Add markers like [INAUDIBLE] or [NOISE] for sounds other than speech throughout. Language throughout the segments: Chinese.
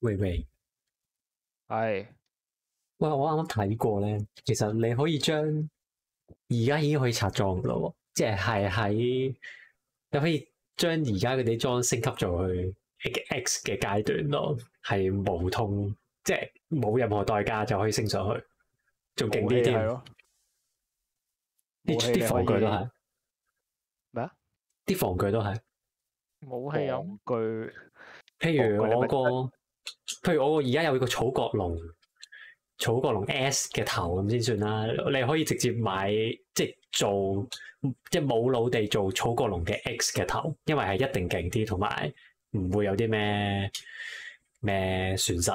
喂喂，係喂，我啱啱睇過咧，其實你可以將而家已經可以拆裝噶咯，即係係喺你可以將而家嗰啲裝升級做去 X 嘅階段咯，係無痛，即係冇任何代價就可以升上去，仲勁啲添。武器係咯，啲防具都係咩啊？啲防具都係。武器有防具譬如我個，譬如我而家有個草角龍，草角龍 S 嘅頭咁先算啦。你可以直接買，即係做，即係冇腦地做草角龍嘅 X 嘅頭，因為係一定勁啲，同埋唔會有啲咩咩損失。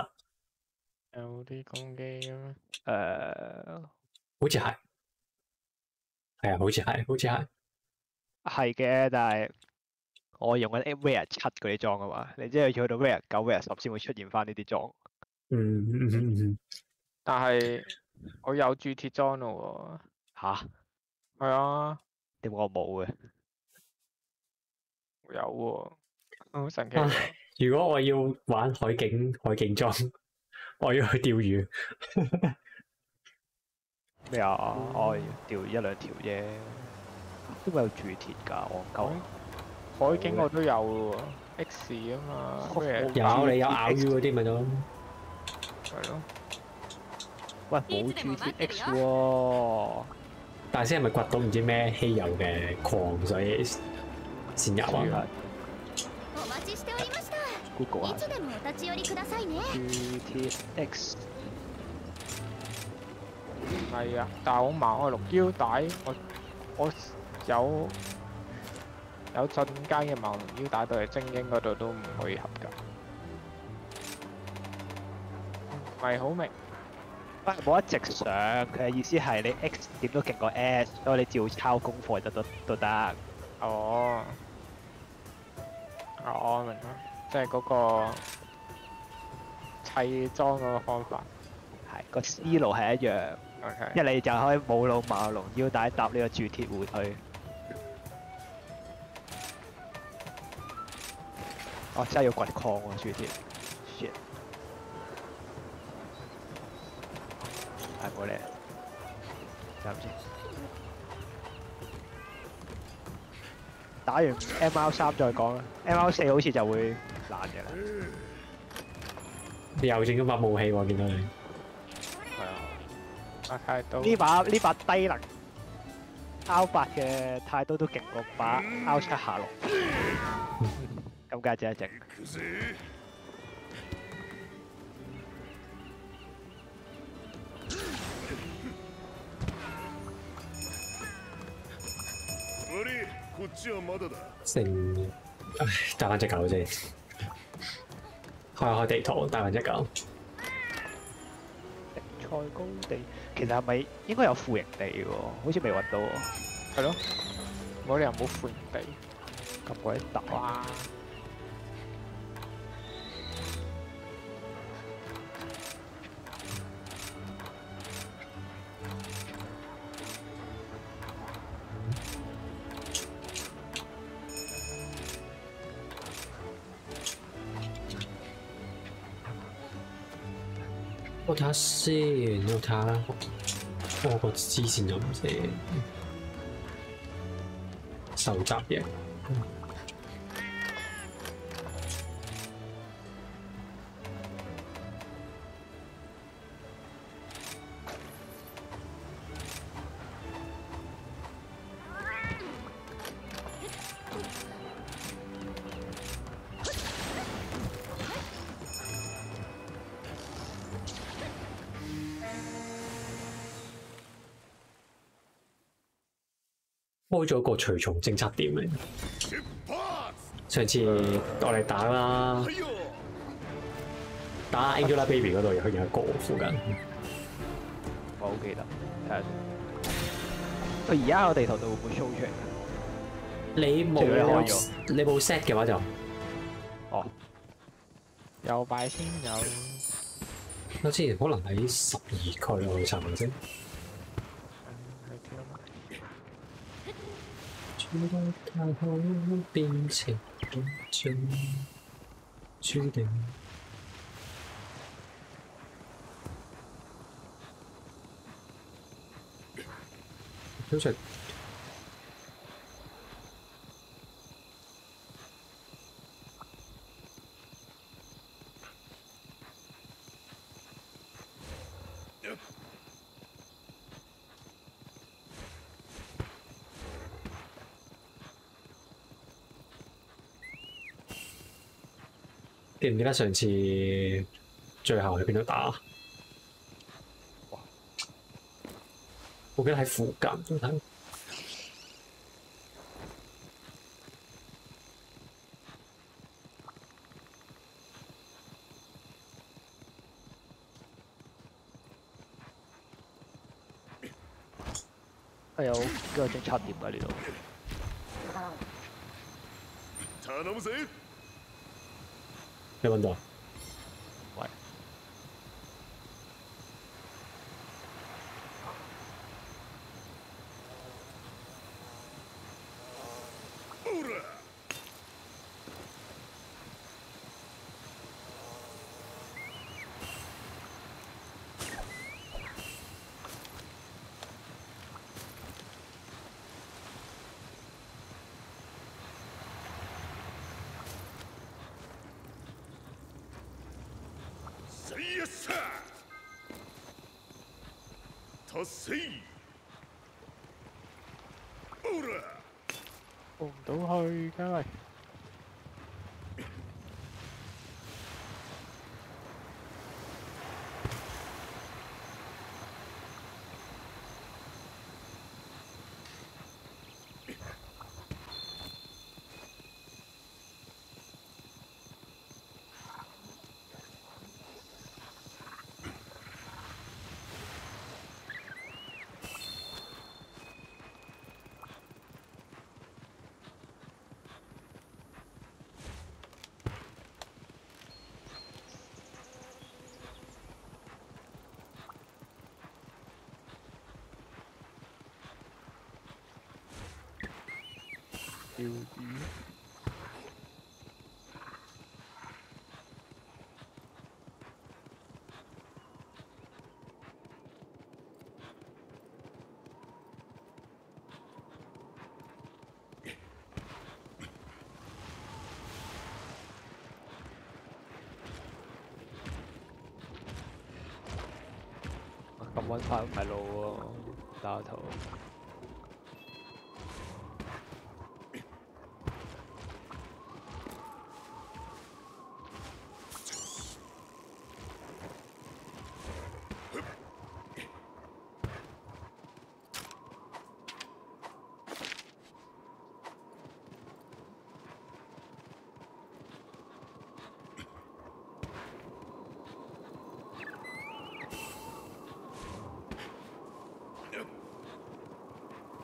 有啲攻擊嘅咩？誒好似係，係啊，好似係，好似係。係嘅，但係我用緊 Rare 七嗰啲裝啊嘛，你知要去到 Rare 九、Rare 十先會出現翻呢啲裝。嗯嗯嗯嗯，但係我有鑄鐵裝咯吓？喎，係啊，點解我冇嘅？有喎，好神奇。如果我要玩海景海景裝，[LAUGHS] 我要去釣魚。[LAUGHS] 咩啊？我要掉一兩條啫，點解有鑄鐵㗎？我鳩啊。海景我都有喎，X 啊嘛，咩有你有咬魚嗰啲咪得咯。係咯，喂，冇鑄鐵 X 喎。大師係咪掘到唔知咩稀有嘅礦，所以先有啊？お待ちしておりました Google 下いつでもお立ち寄りくださいね鑄鐵 X 唔係啊，但係我盲我綠腰帶，我我有 有進階嘅盲龍腰帶到嚟精英嗰度都唔可以合格，唔係好明。喂，冇一直上，佢嘅意思係你 X 點都勁過 S，所以你照抄功課就都都得。哦，哦我明啦，即係嗰個砌裝嗰個方法。係個思路係一樣，OK，一嚟就可以冇腦馬龍腰帶搭呢個鑄鐵回去。哦，真係要掘礦喎鑄鐵，shit！係冇咧，暫先。打完 M L 三再講啦，M L 四好似就會爛嘅啦。你又整咗把武器喎，見到你。係啊，阿太刀呢把呢把低能 R 八嘅態度都勁過把 R 七下龍，咁梗係值一值。悪いこっちはまだだ成，唉，帶翻只狗先。開開地圖，帶翻只狗。賽高地其實係咪應該有副營地喎？好似未揾到喎，係咯，冇理由冇副營地。咁鬼突 我睇下先，我睇下我個支線有唔先。收集嘢。開咗個隨從偵測點嚟。出発上次我哋打啦は，いよ打 Angelababy 嗰度佢有一個附近。我好記得，睇下先。佢而家個地圖度會唔會 show 出嚟？你冇即係你開咗你冇 set 嘅話就哦，有擺先有，我之前可能喺十二區我去查下先。 變成注定。好似記唔記得上次最後喺邊度打？我記得喺附近，睇係有幾個偵察點喺呢度。頼むぜ你揾到到去嘅喂。釣魚。咁揾快唔係路喎，打頭。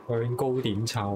向高點炒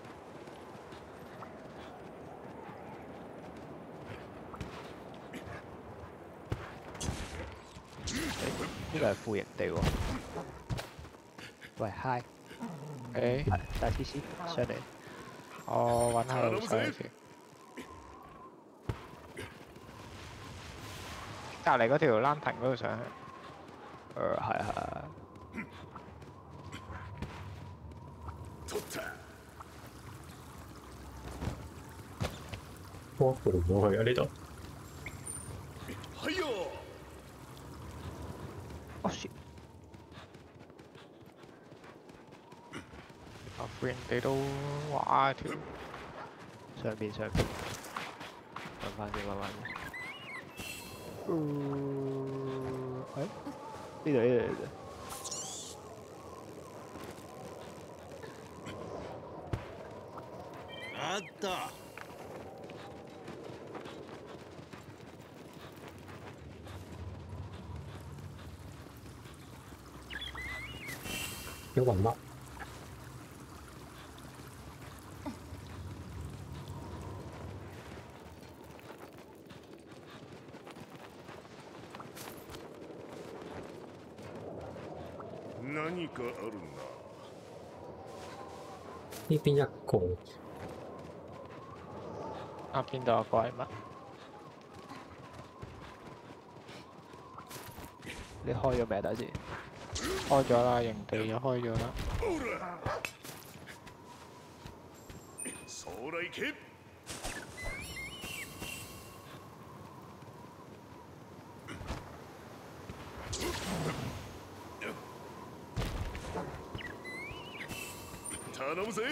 都系副营地喎。喂，Hi，诶，大 T C，出嚟，我搵下路上。隔篱嗰条烂藤嗰度上去，诶、呃，系啊。我唔好去啊呢度。哎呦！よ哦 shit！阿 friend 哋都哇條上邊上邊，揾翻先揾翻先。嗯，誒呢度よかった。何かあるな。ピピニャッコ。啊，冰岛过来嘛。你开咗咩だ先？開咗啦，營地又開咗啦。ほらそら行け頼むぜ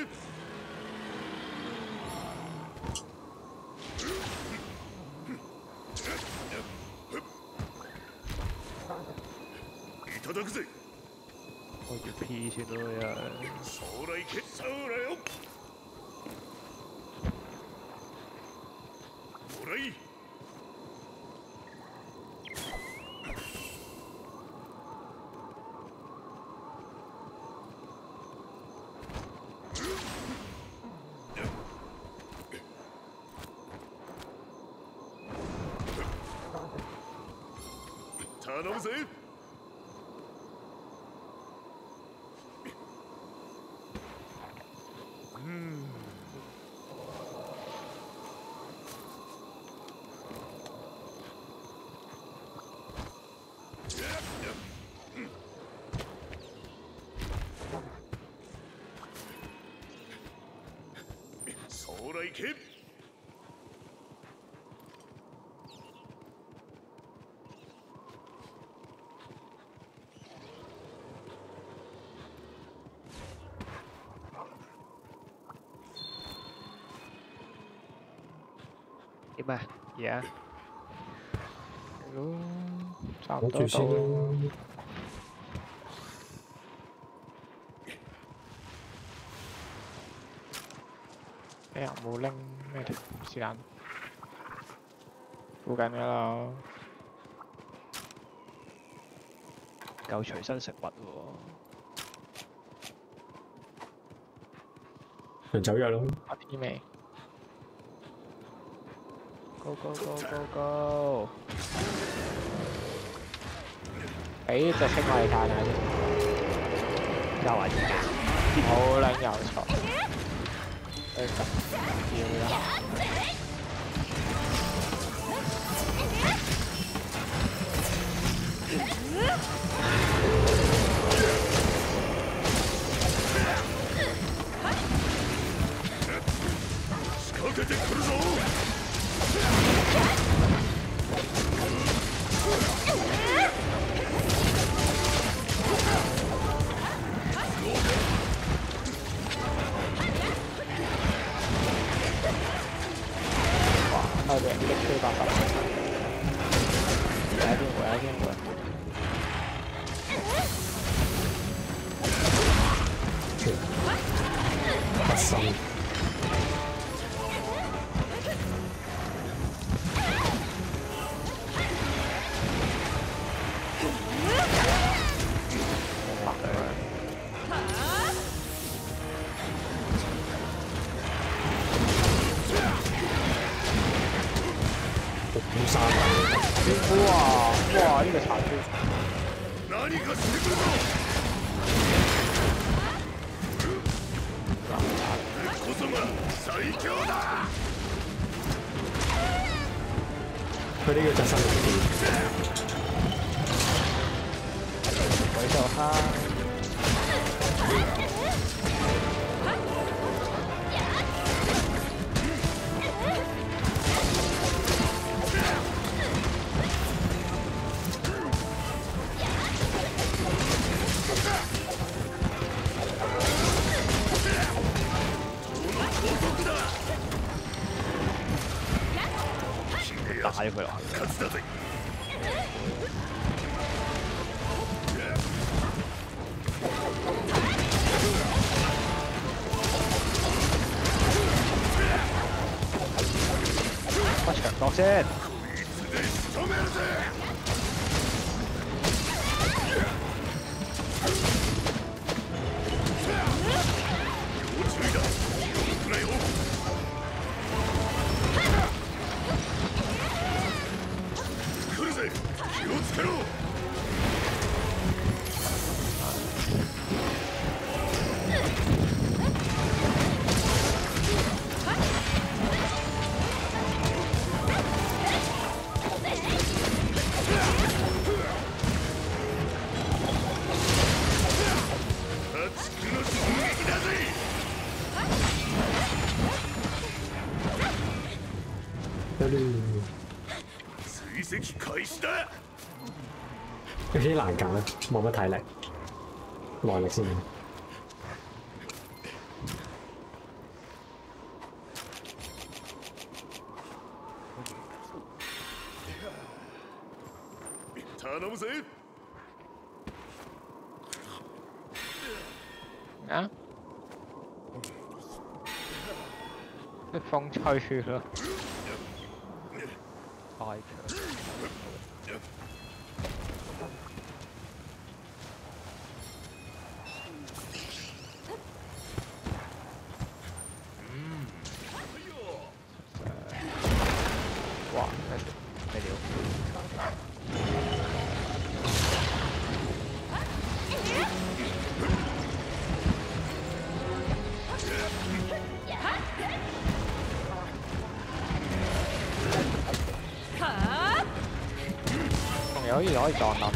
らい。頼むぜ。點啊？而家都差唔好住先多到啦。啦。哎呀，冇拎咩條時間？附近噶啦，夠隨身食物喎。人走藥咯，阿 T 未？Go go go go go！俾隻星我哋睇下先。又係而好撚有才。對十要啦。仕掛好的，这个可以打。あれこれ。冇乜體力，耐力先。啊！[LAUGHS] 風吹去咗。Cho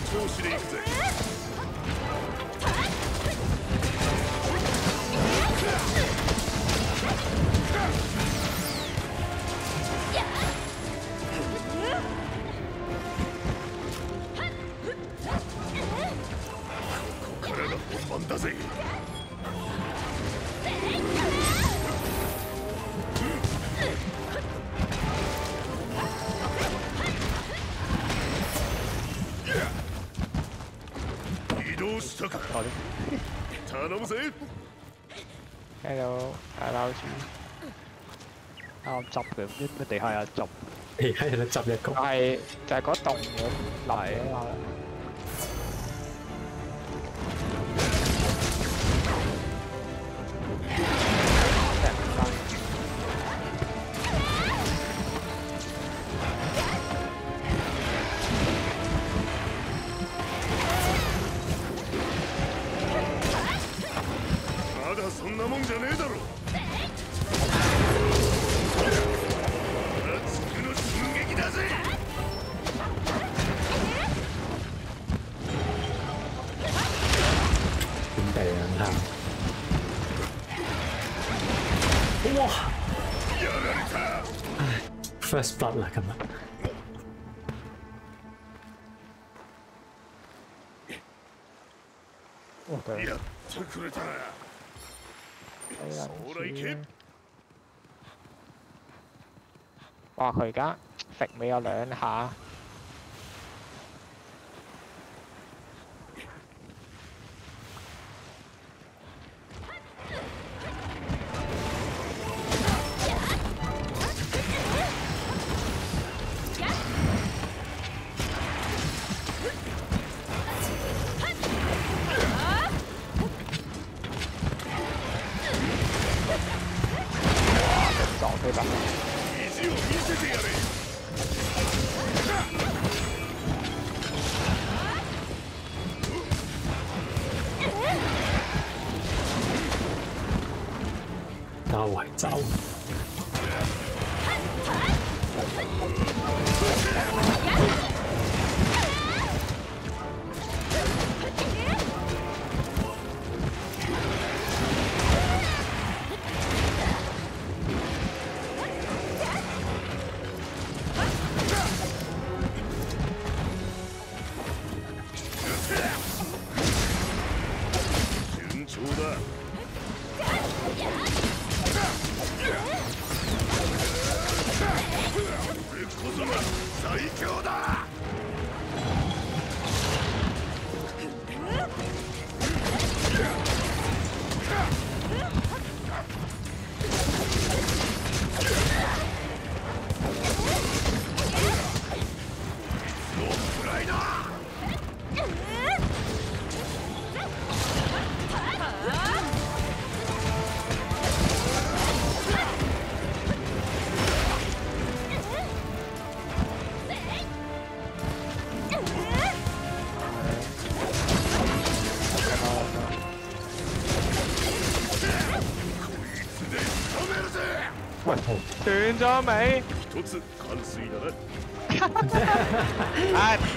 調子でいくぜ。执嘅，咩地下有执？地下有得执一个？系就系嗰栋嘅楼啊。而家食尾有两下。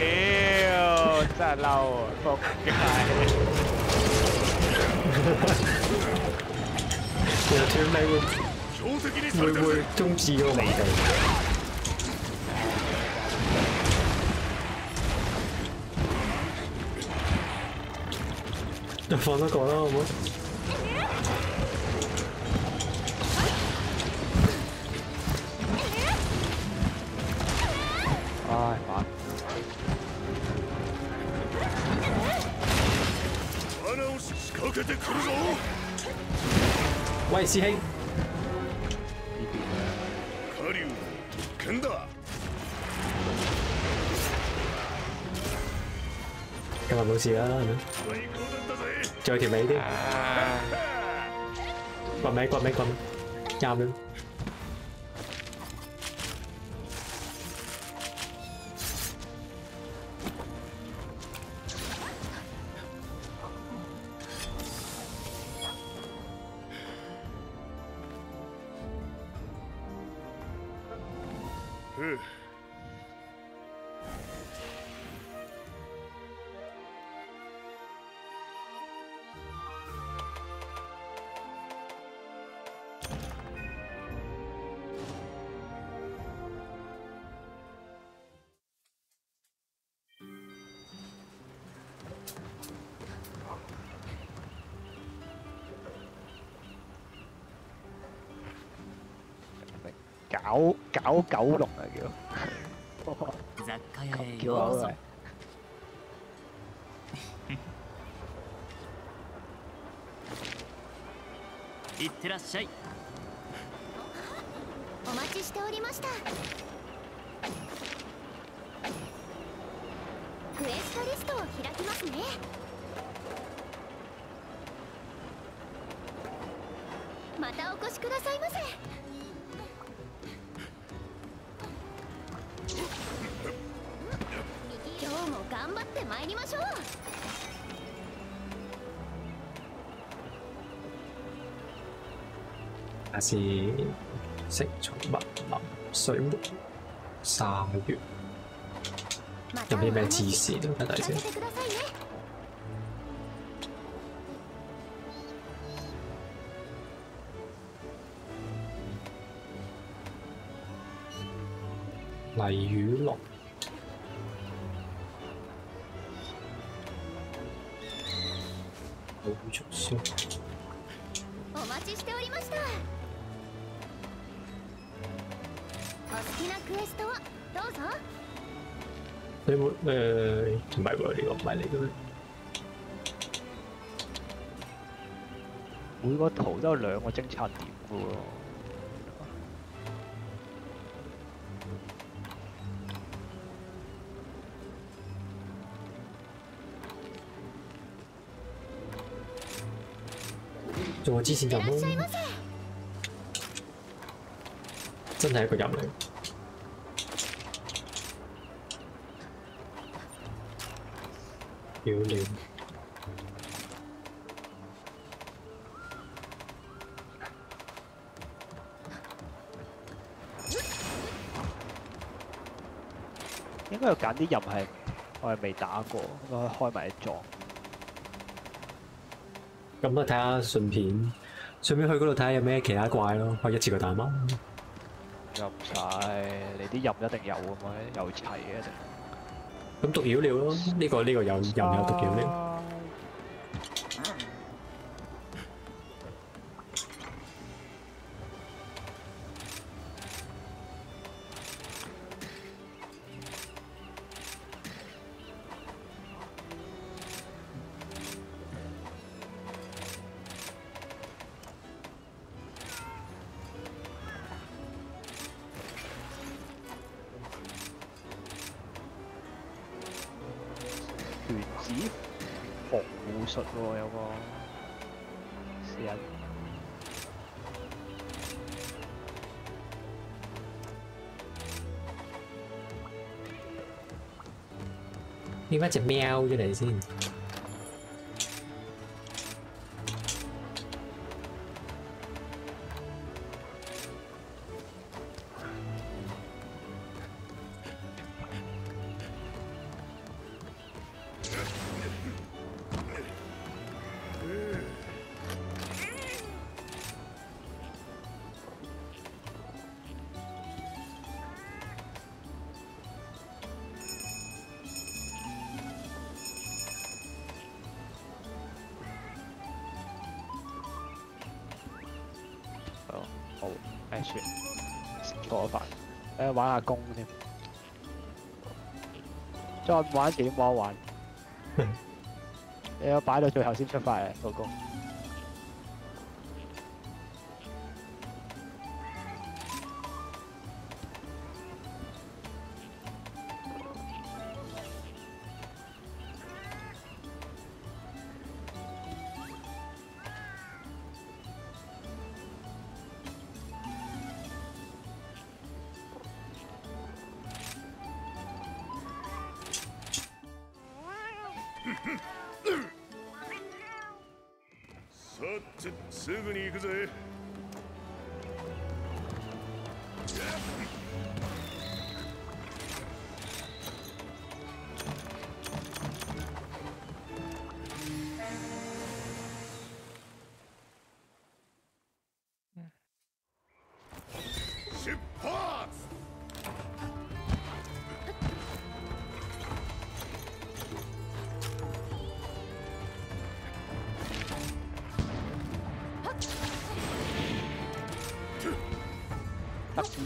thiếu xa lâu một cái. Giờ thiếu này luôn Người vừa trung trì vô này rồi. Phòng nó có đâu không á 師兄。今日冇事啦，再條尾啲，掘尾掘尾掘，啱啦。搞搞九龍啊叫。雑貨屋へようこそ。[LAUGHS] ってらっしゃい。お待ちしておりました。クエストリストを開きますね。またお越しくださいませ下次食蟲物林水門鯊魚ま有啲咩たお話指示都睇睇先聞かせ。てくださいね鯉魚龍 係喎？呢個唔係你嘅咩？每個圖都有兩個偵察點嘅喎。做個支線いら任咯，っしゃいませ真係一個任嚟。 屌你！應該要揀啲任係我係未打過，應該開埋一撞。咁啊，睇下順便順便去嗰度睇下有咩其他怪咯，可以一次過打嗎？又唔使，你啲任一定有咁嘛，有齊嘅一定。咁毒妖料咯，呢、個呢、個有又有毒妖料。點解隻喵出嚟玩下弓添，再玩幾點玩玩？[LAUGHS] 你要擺到最後先出發嘅老公。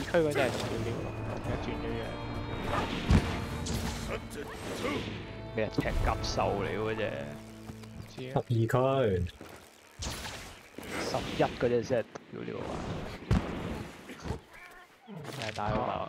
區嗰啲係同小料咯，而家轉咗樣，さてと咩赤甲獸嚟嗰隻，知啊十二區 十一嗰隻先係屌料啊！係打佢嘛？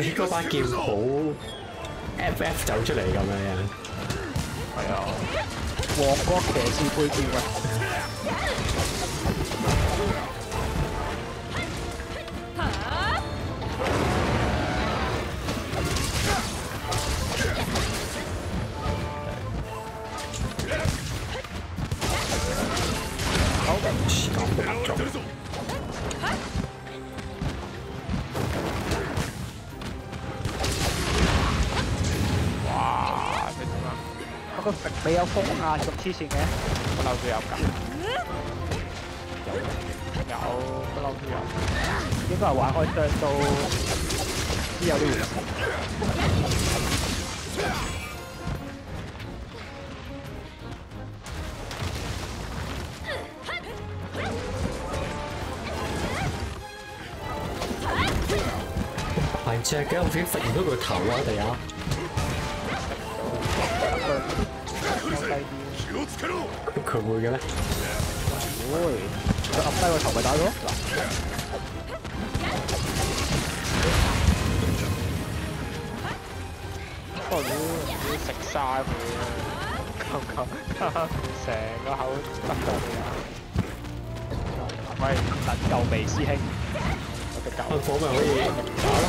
你嗰把劍好 FF 走出嚟咁樣，係啊，黃國騎士配劍啊！風壓咁黐線嘅，不嬲都有㗎，有不嬲都有。應該係玩開雙刀，知有呢回事。大隻嘅，好似忽然咗個頭啊！地下気をつけろ佢會嘅咩？會，佢揞低個頭咪打到咯。嗱，不過要要食晒佢，夠唔夠？成個口得到你啊！喂，等夠未師兄？我隻噴狗火咪可以打咯。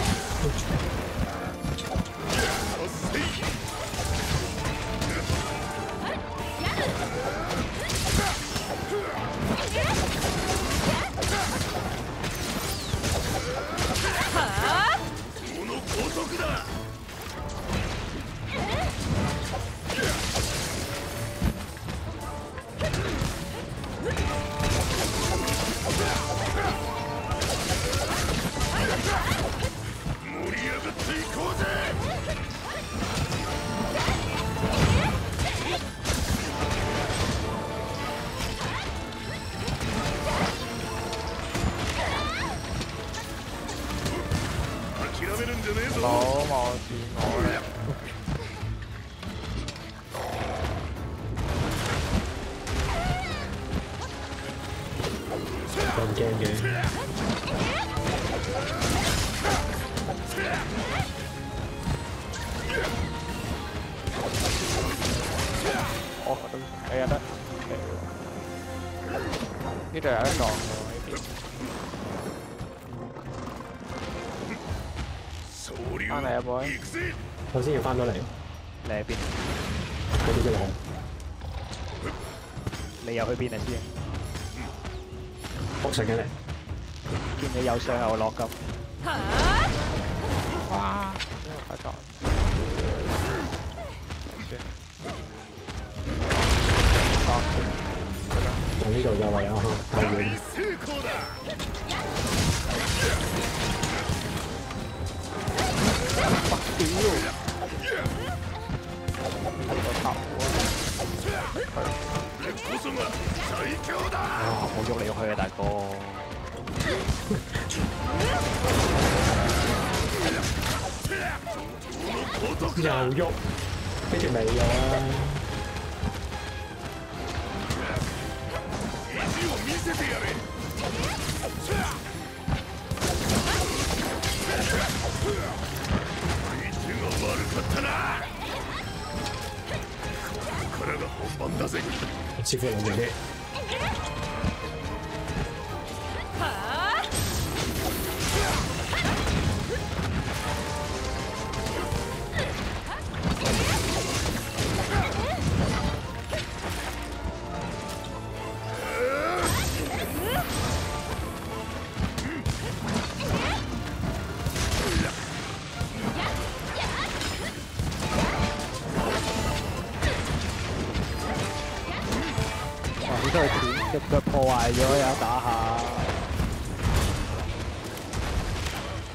先要翻到嚟，你喺邊？嗰啲啫嘛。你又去邊啊，師兄？我上緊嚟，見你有上有落咁，似乎兩隻嘅。哇！好多佢斷隻腳破壞咗，有得打下。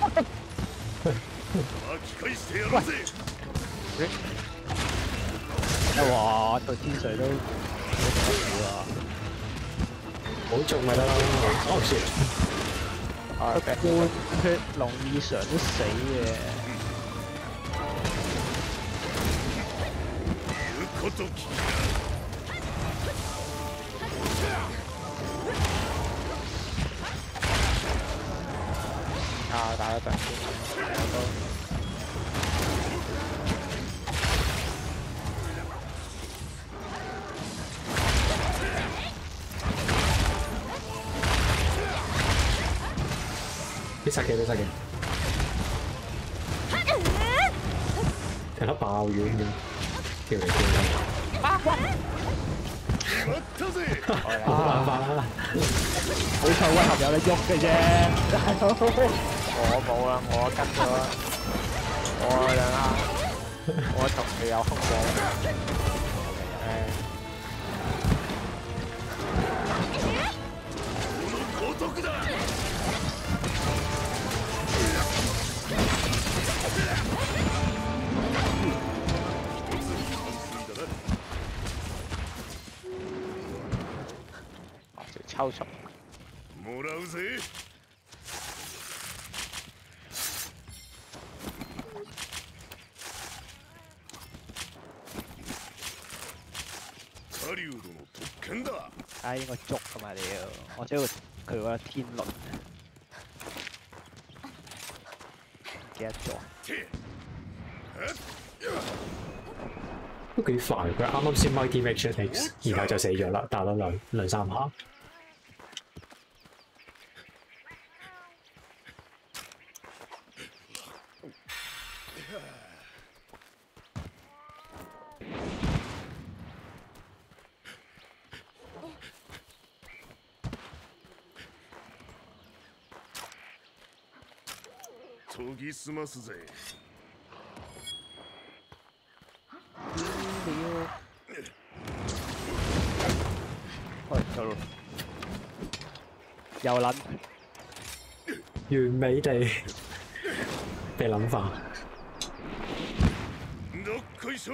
巻き返してやるぜ哇！對天水都好啊！好中咪得啦。哦 shit！啊個半血龍異常都死嘅， 嘅啫，大佬。我冇啦，我跟咗，我兩下，我同你有空嘅，天輪，唔記得咗。て都幾快，佢啱啱先 Mighty Max X，然後就死咗啦，打咗兩兩三下。ぎ澄ますぜ喂，走路。又撚，完美地被諗法。どっこいしょ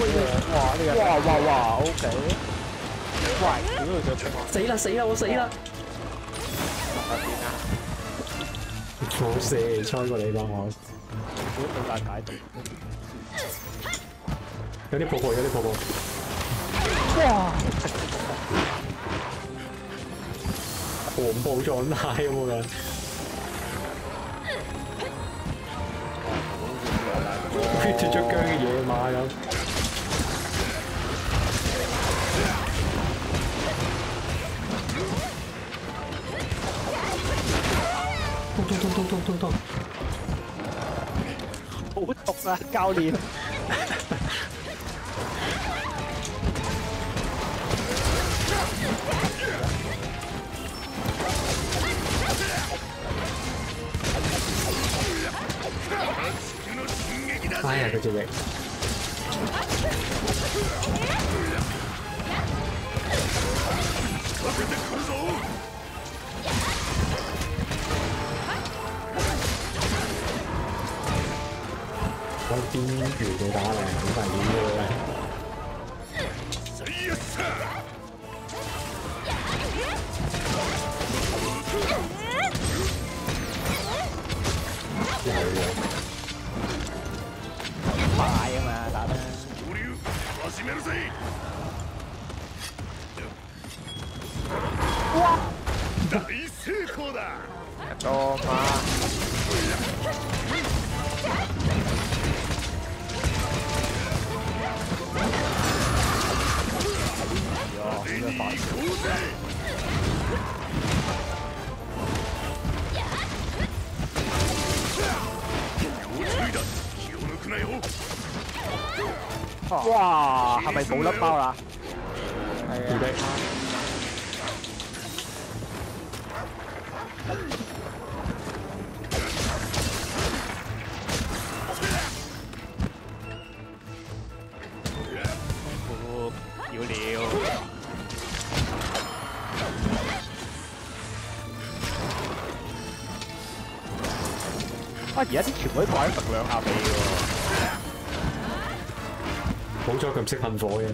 哇呢個，哇哇哇，OK，喂，屌佢隻兵死啦死啦我死啦！喺邊啊？冇射猜過你幫我，估到大解讀。有啲泡泡有啲泡泡。哇！黃暴狀態咁樣。脫咗韁嘅野马咁。咚咚咚咚咚咚咚！好毒啊，教練！哎呀，佢隻翼！かけてくるぞ 兵打。大成功だ！どうも。哇，係咪冇粒包啦？係啊，我啲全部都擺揈兩下尾喎。冇咗咁識噴火嘅，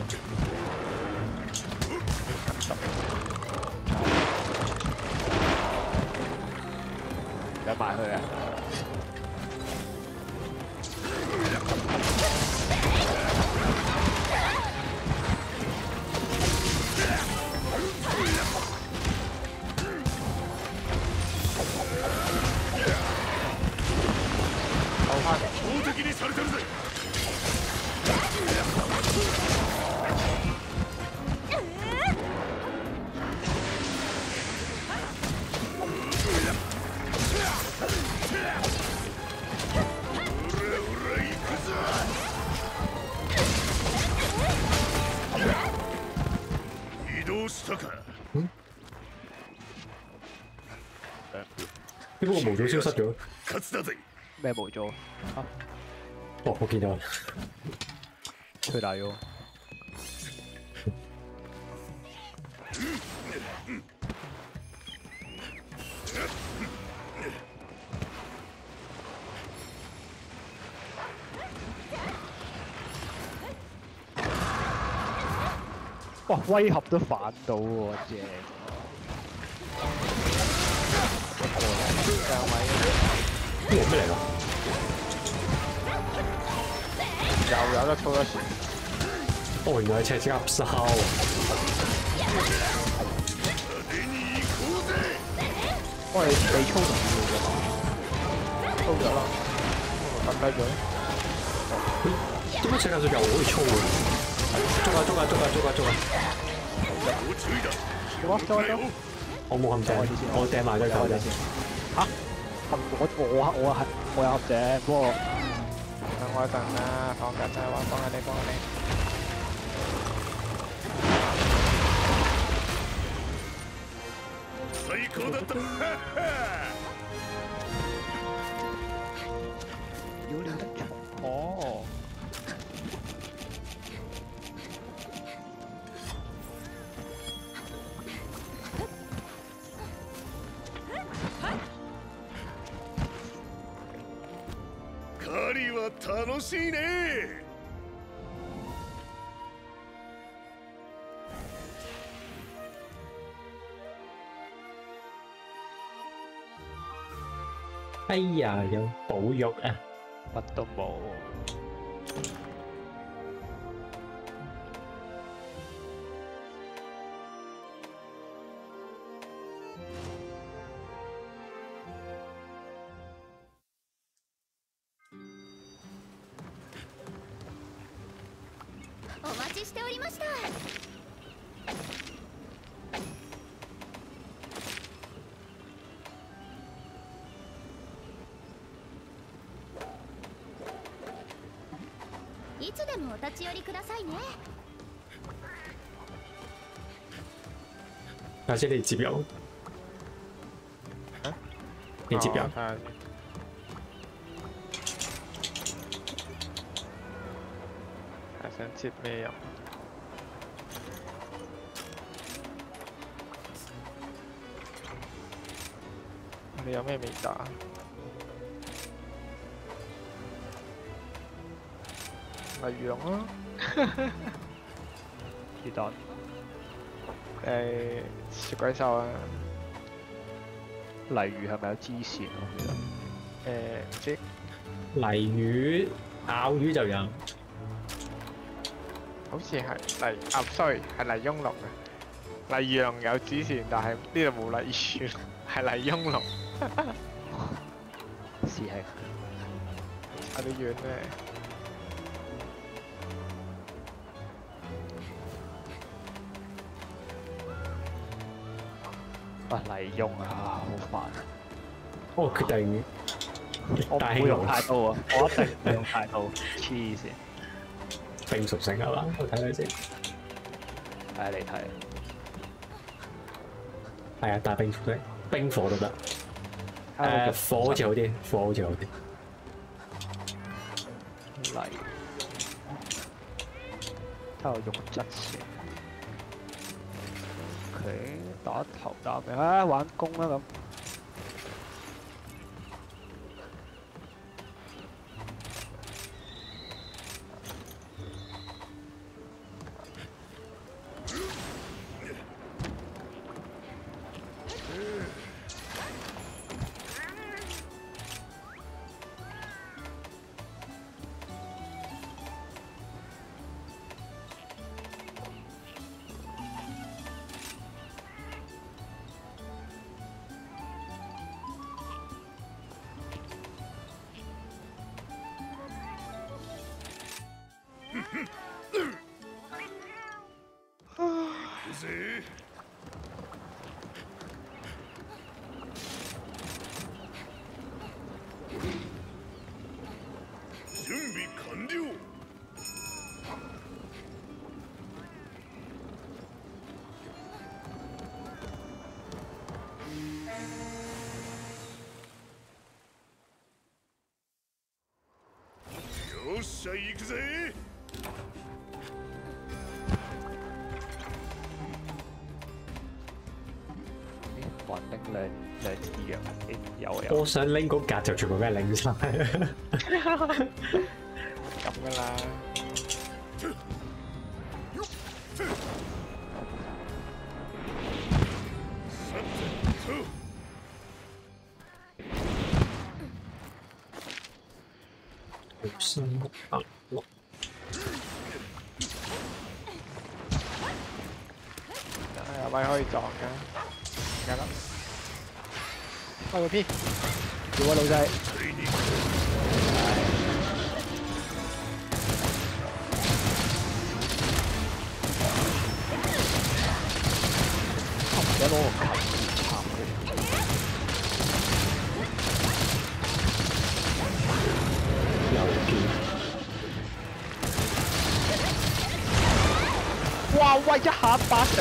無咗消失咗？勝つだぜ咩冇咗？哦，我見到啦，推大咗。哇！威脅都反到喎，正 呢個咩嚟㗎？又有得操一時，哦，原來係赤色鴨燒，派手に行こうぜ我哋被操唔到嘅嘛。操咗啦，瞓低咗。點解赤鴨燒又可以操嘅？捉啊捉啊捉啊捉啊捉啊！要注意だ做啊做啊做啊！我冇陷阱，我掟埋咗球啫。嚇！ 我我我我係我有合井，不過等我一陣啦，放緊啦，話幫緊你，幫緊你。最高だった [LAUGHS] [LAUGHS] 哎呀，有保育啊！乜都冇。你接油，你接油哦，睇下先。係想接咩入？你有咩未打？[LAUGHS] 例如龍咯，[LAUGHS] 是但。誒雪鬼獸啊，例如係咪有支線啊？我記得誒唔知泥魚、咬魚就有。好似係黎啊，sorry 係黎雍龍嘅。黎魚龍有指線，但係呢度冇黎魚龍，[LAUGHS] 係黎雍龍。[LAUGHS] 是係差啲遠咧。啊黎用啊，好煩！我決定我唔用太刀啊，我一定唔會用太刀，黐線！冰屬性係嘛？我睇睇先。睇下你睇，係啊，大冰屬性，冰火都得。睇下誒，火好似好啲，火好似好啲。嚟，睇下我用質先。OK，打頭打尾啊，玩弓啦咁。想拎嗰格就全部俾人拎晒。[LAUGHS]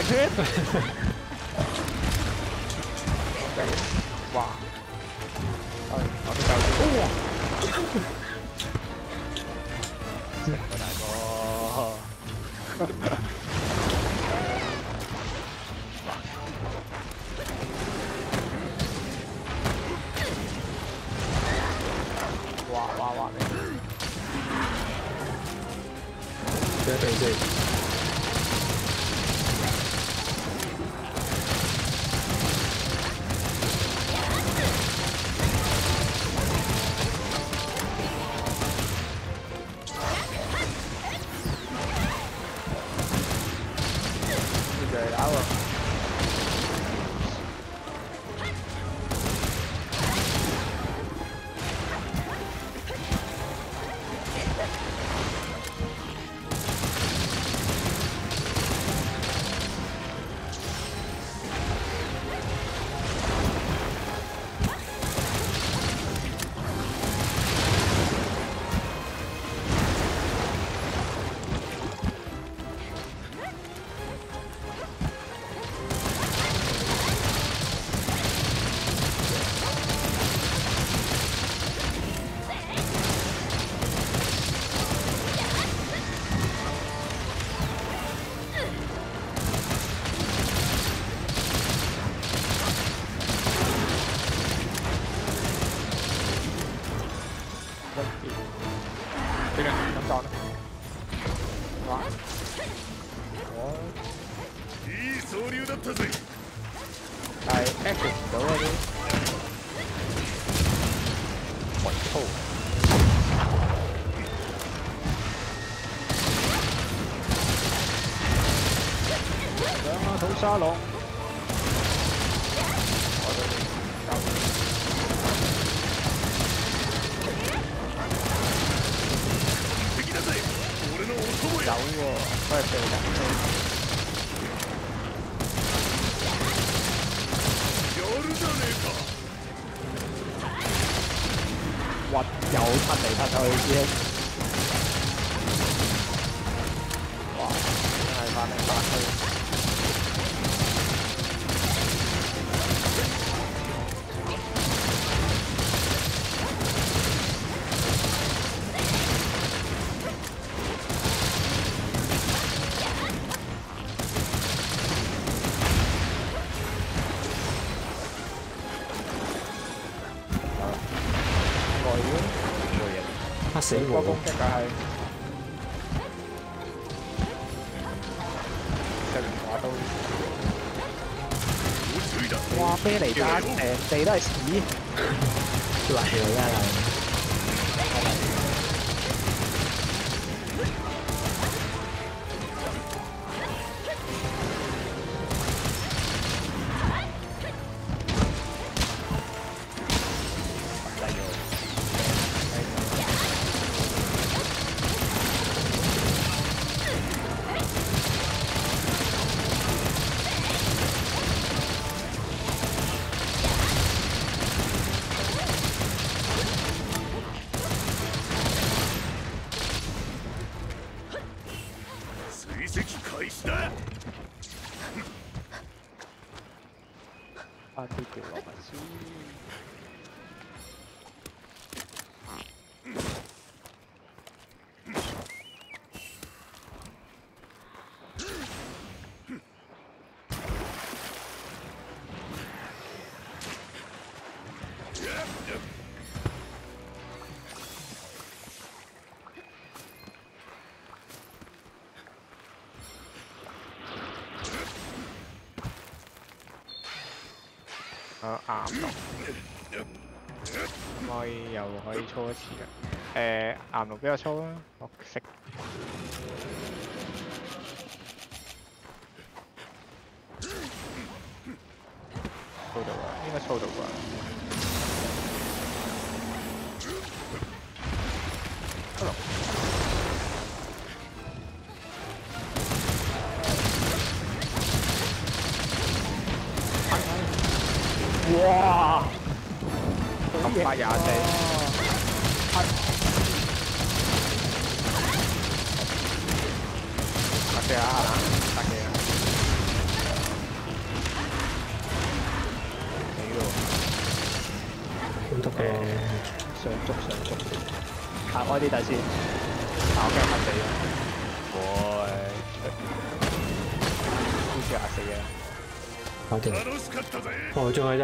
下 [LAUGHS] 沙龙。等我，快飞了。哇！又出嚟出去先。個攻我！擊嘅係食哇咩嚟㗎？成地都係屎，嚟嚟啊誒岩肉比較粗啦。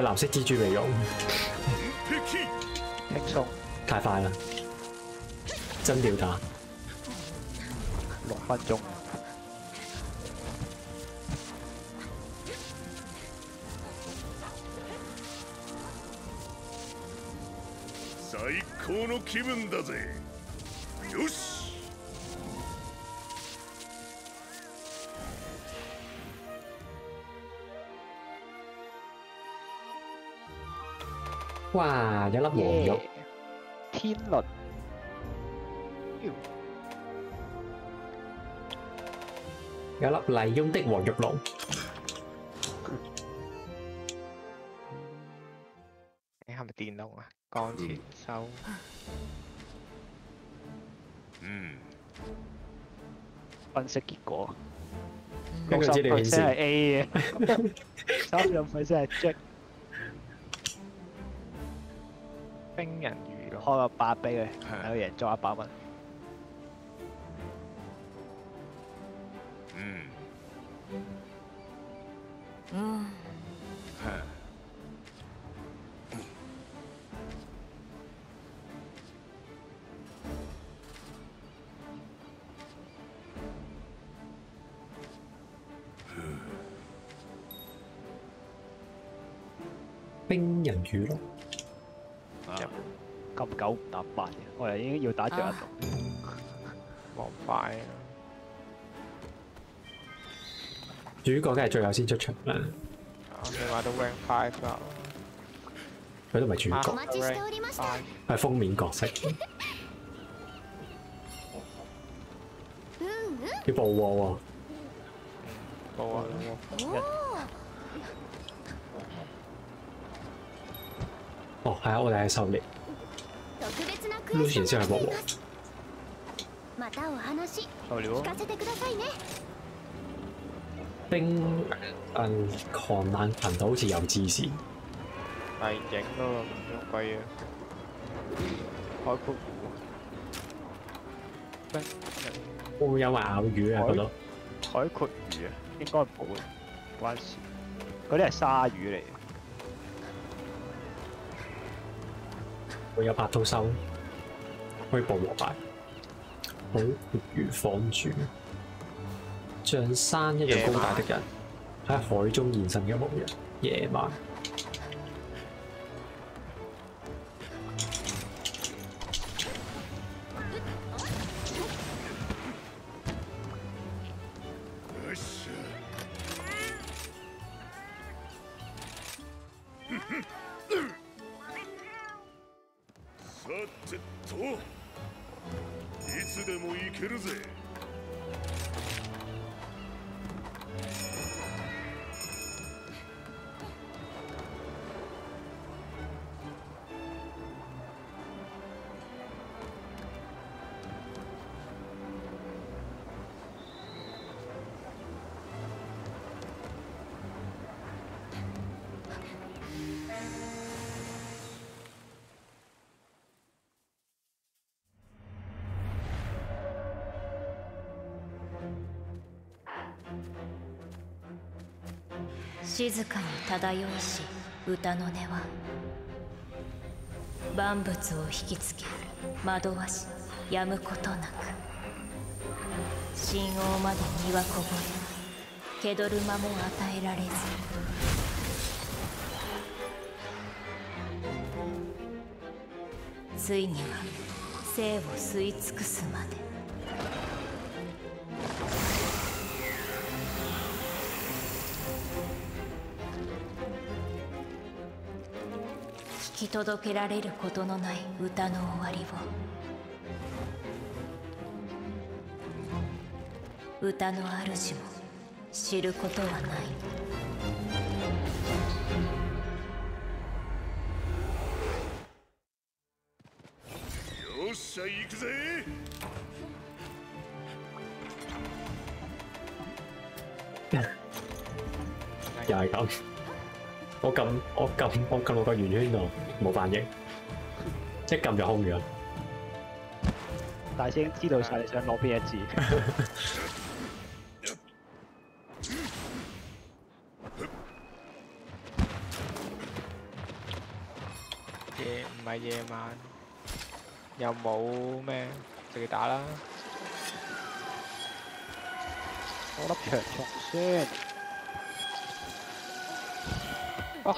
隻藍色蜘蛛嚟用，敵輕鬆太快啦！真吊打，六分鐘，哇！有粒黃玉耶，天輪，有粒麗翁的黃玉龍，你係咪電動啊？鋼前收，うん分析結果，根據六十資料顯 percent 係示，A. 嘅，三十 percent 係 Jack，冰人魚咯。開個八俾佢，睇佢贏咗一百蚊。うんうんは冰人魚龍，ああ 咁九唔搭八嘅，我哋已經要打着一啊度。冇快啊！主角梗係最後先出場啦，我哋買到 rank five 啦佢都唔係主啊角お，待ちしておりました，five 係封面角色，うんうん要報喎喎，冇啊！ 哦係啊，我哋係狩獵， 特別なクエ Lucian ストが先係冇喎待っていますまたお話受了聞。かせてくださいね冰誒狂冷群島好似有支線，係影咯，唔用鬼嘢。海闊湖。咩？會唔會有埋咬魚啊？海嗰度海闊魚啊，應該唔會，唔關事。嗰啲係鯊魚嚟 嘅，會有白刀收，可以捕獲埋。好如放住，像山一樣高大的人，喺海中現身嘅模樣。夜晚，静かに漂いし歌の音は万物を引きつけ惑わしやむことなく神王まで身はこぼれ気取る間も与えられず。ついには生を吸い尽くすまで。届けられることのない歌の終わりを。歌の主も知ることはない。撳我撳我撳落個圓圈度冇反應，一撳就空咗。大師兄知道晒你想攞邊一字。夜唔係夜晚，又冇咩，直接打啦。攞粒長蟲先。哦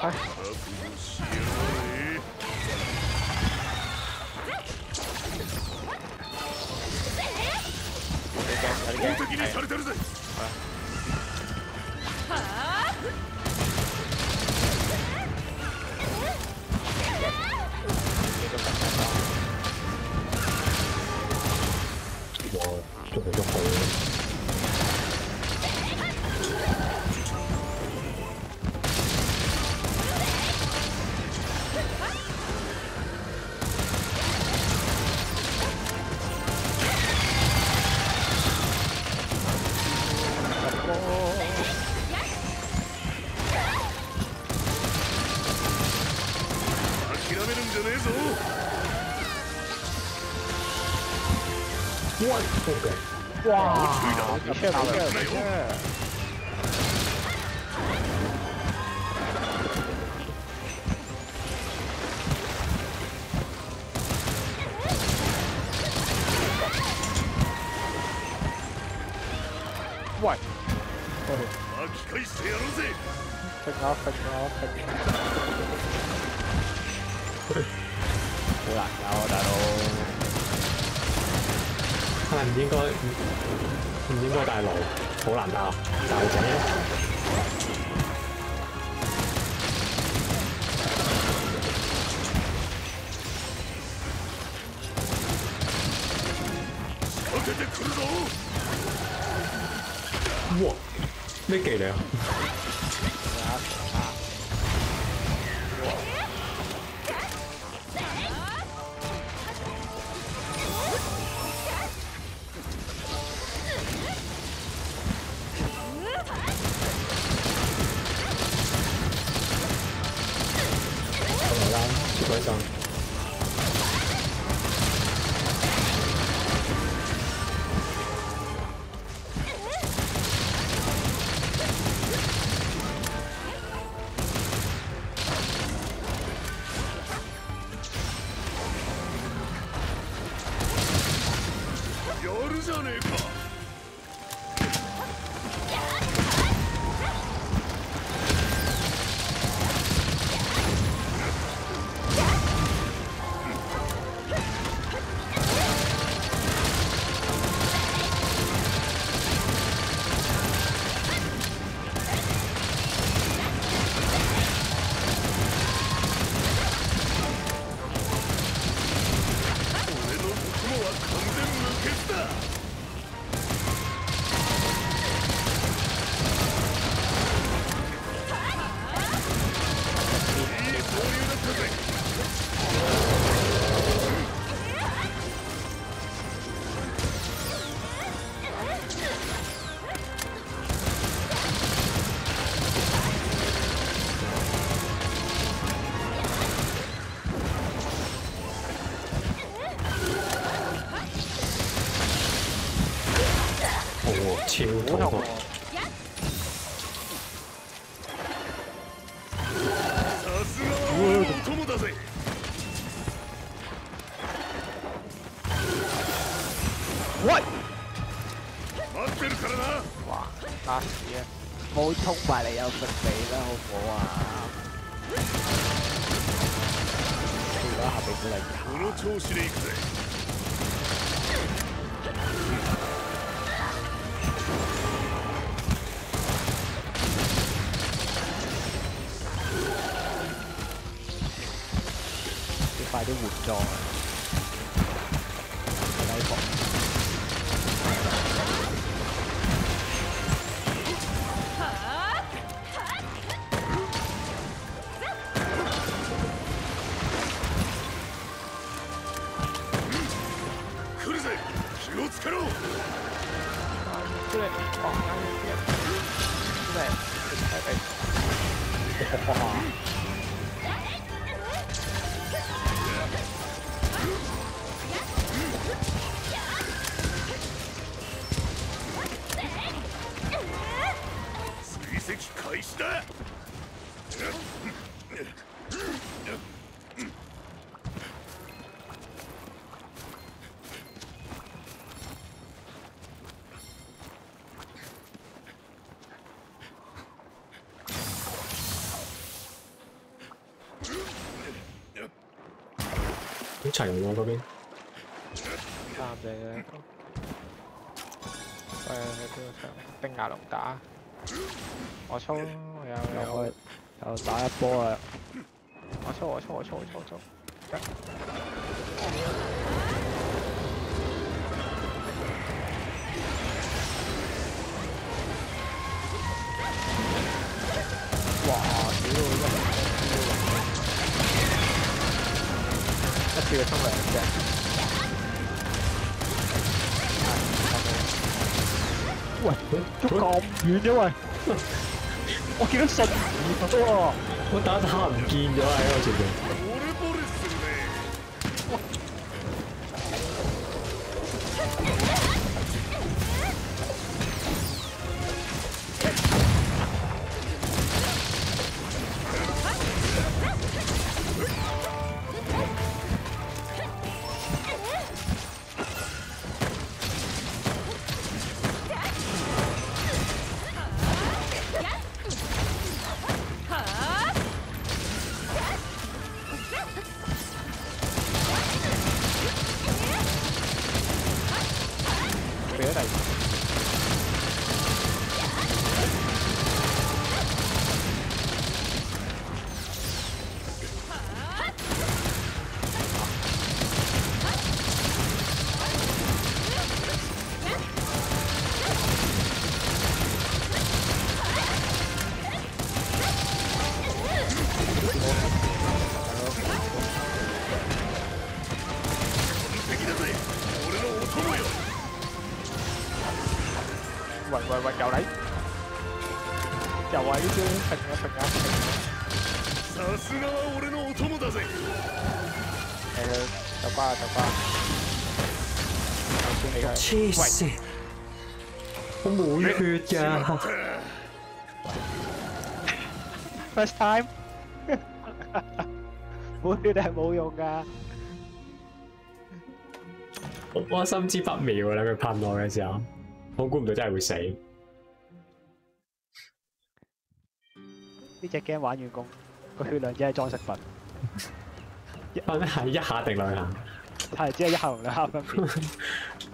你出没技能。好了，衝埋嚟又食你啦，好唔好啊？而家下邊嚟この調子でいくぜ要快啲換裝 齊喎嗰邊，三隻嘅都。誒，喺邊度上？丁牙龍打，我操！有有又有開，又打一波啊！我操！我操！我操！我操！我操！一次佢衝兩隻，喂，捉咁遠嘅喂，我見到信兒喎，我打打唔見咗喺我前面。喂喂喂，又嚟，又係呢招，揈啊揈啊揈啊！さすがは俺のお供だぜ ぜ誒走瓜啊走瓜！頭先你係黐線！我冇血㗎， First time，冇血係冇用噶。我我心知不妙啦！佢噴我嘅時候， 我估唔到真係會死。呢只 game 玩完工，個血量只係裝飾品，[LAUGHS] 分係一下定兩下？係只係一下同兩下分別。[LAUGHS]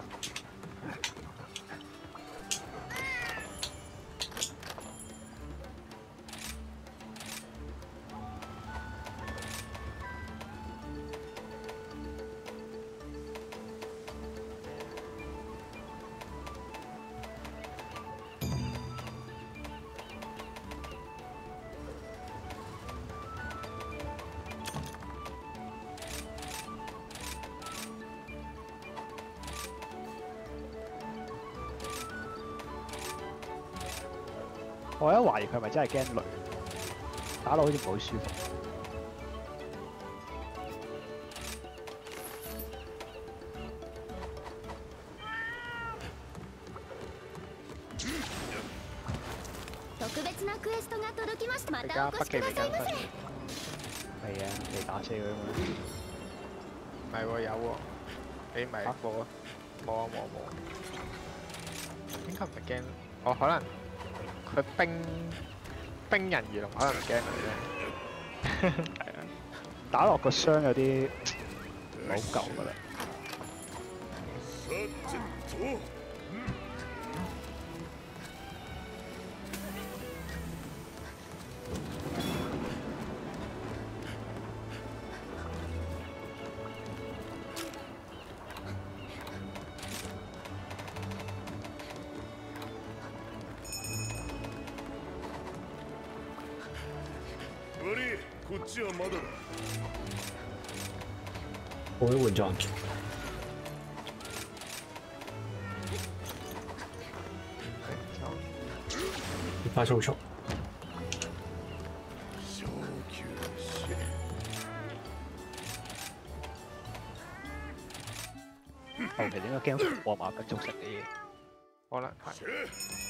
佢係咪真係驚雷，打落好似唔係好舒服。特別なクエストが届きましたま而家たお越北記未更しくださいませ新，係啊，你打死佢啊嘛。唔係喎有喎，你唔係啊冇啊冇啊冇啊冇啊，應該唔係驚，我可能 佢冰冰人魚龍可能唔驚佢啫，係啊，打落個傷有啲唔係好夠噶啦。我都換裝，越快速速。小球し後期點解驚火馬不足食嘅嘢？可能係。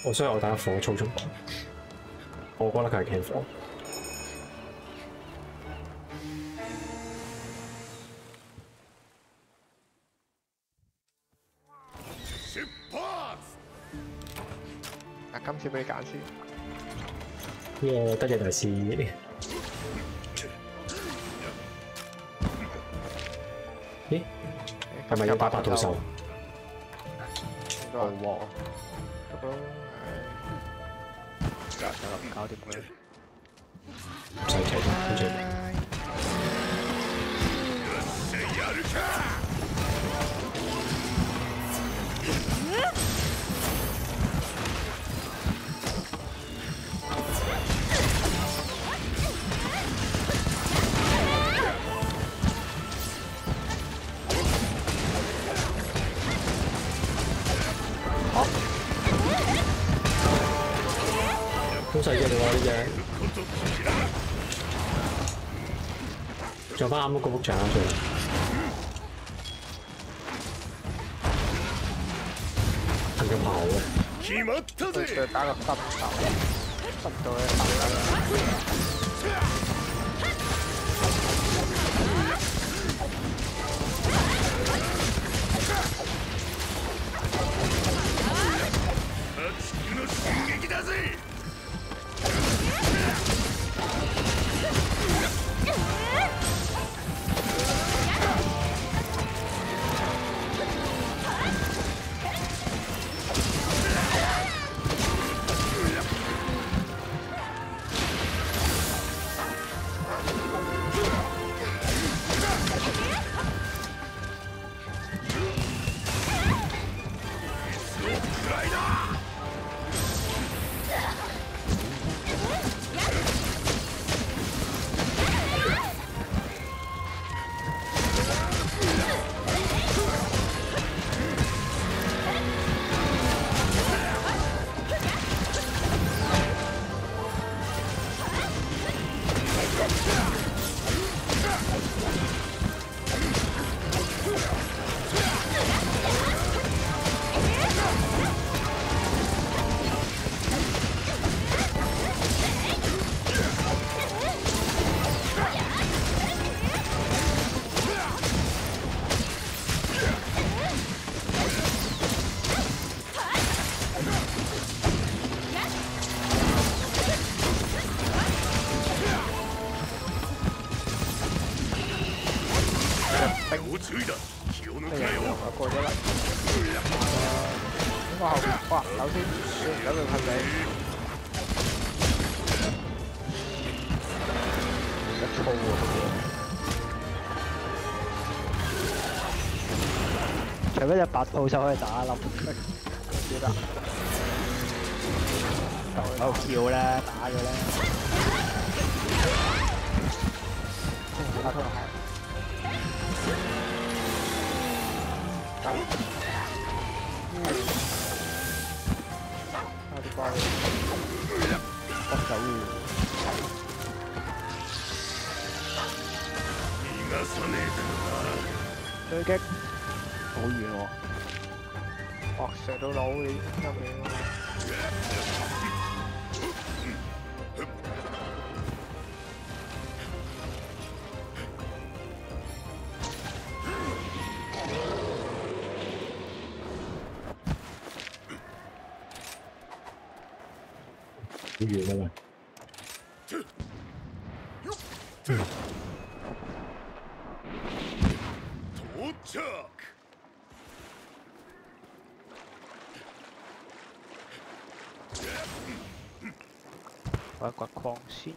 我虽然我打火速速，我覺得佢係 can 火。俾你揀先，耶，得隻大師。咦，係咪要打白兔手？應該係喎，得咯，就咁搞掂佢。唔使睇，唔使睇。做翻啱嗰個幅牆啊！最後行咗跑喎，決まった佢ぜ打個分手，分到咧 嗰只白兔就可以打粒，得啦，就有叫啦，打咗啦，射到腦嘅，得嘅。好遠啊嘛〜我要刮狂石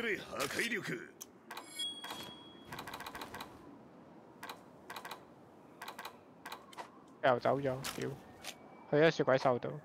命令破壊力又走咗，屌！去咗雪鬼獸度。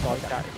Điện.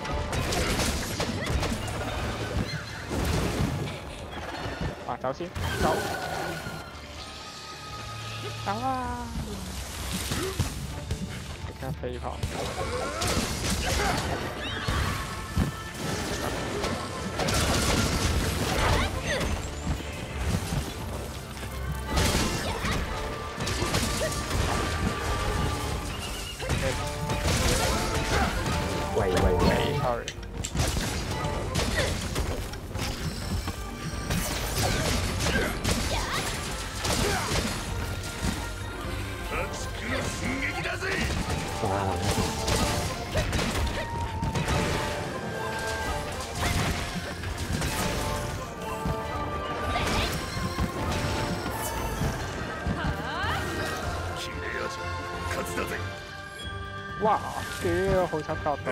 こいつあったあった。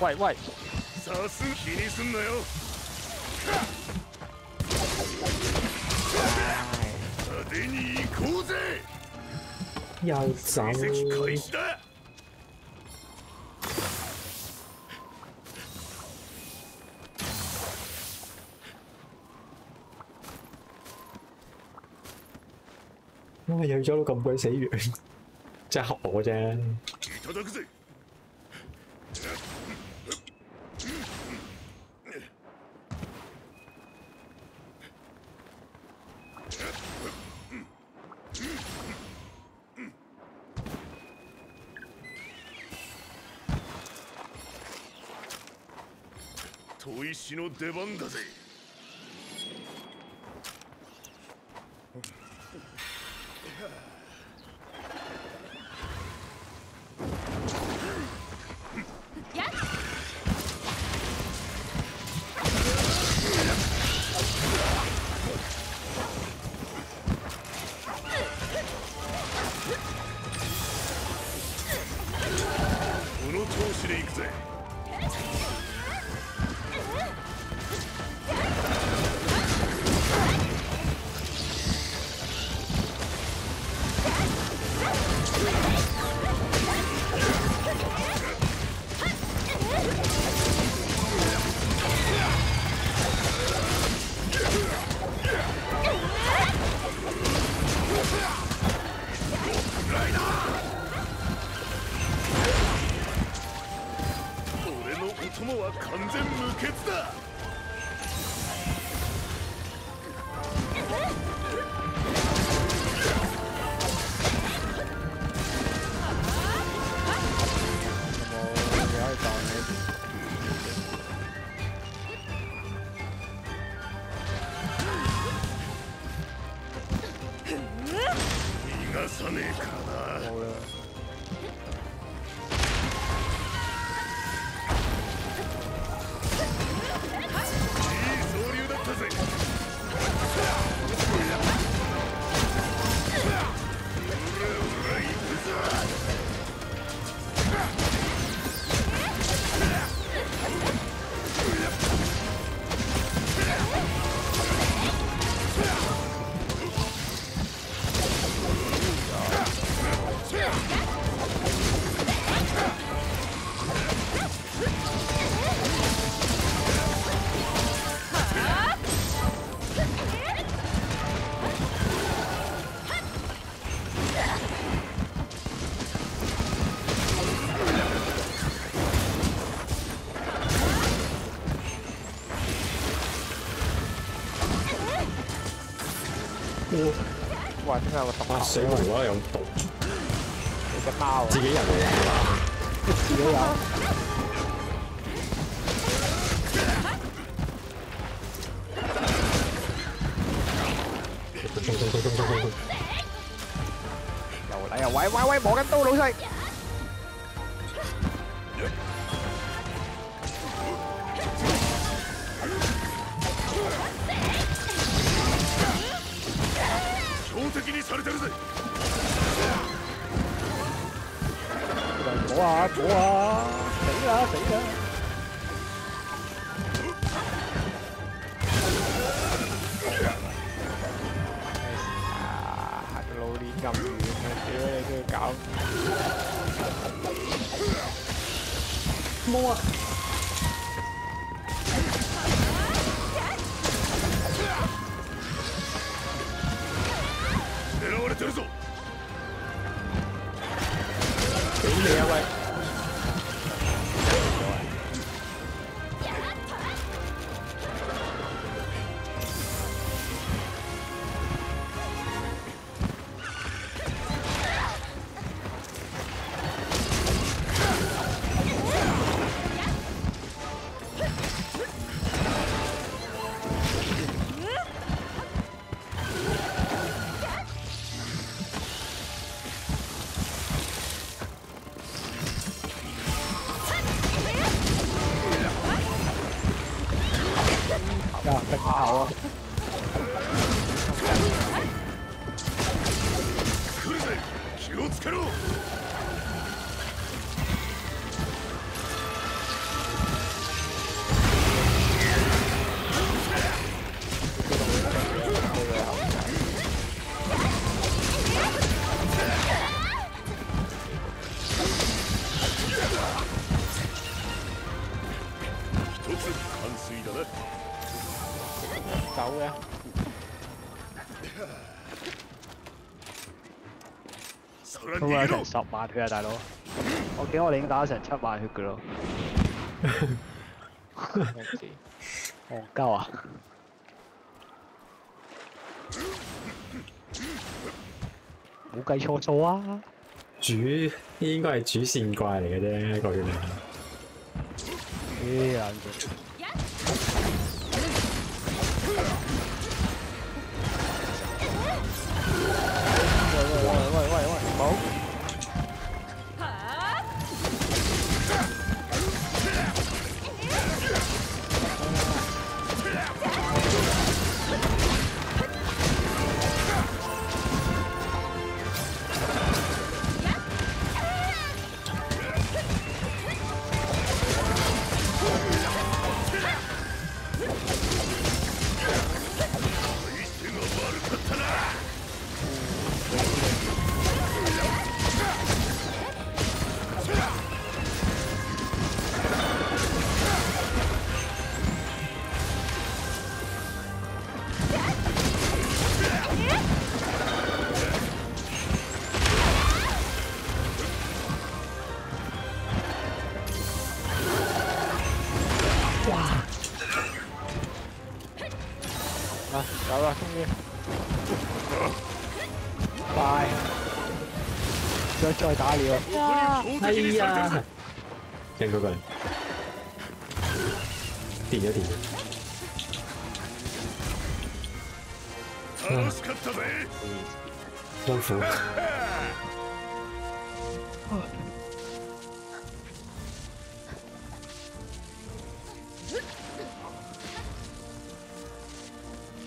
喂喂，杀死气你哟！[LAUGHS] 我给你一子，要。咗都咁鬼死完，真系我啫。石の出番だぜ。有個毒啊！球？水無啦啦有毒，你只貓啊！自己人嚟㗎嘛？自己有。又嚟啊！喂喂喂，磨緊刀老細。有に逃げろ成十萬血啊，大佬！我見我哋已經打咗成七萬血噶咯，[LAUGHS] 咩事？戇鳩啊！冇計錯數啊！主應該係主線怪嚟嘅啫，個叫你。咦眼 哎的にされてるぜ呀！人嗰個人電咗電咗，楽しかったぜ 辛苦。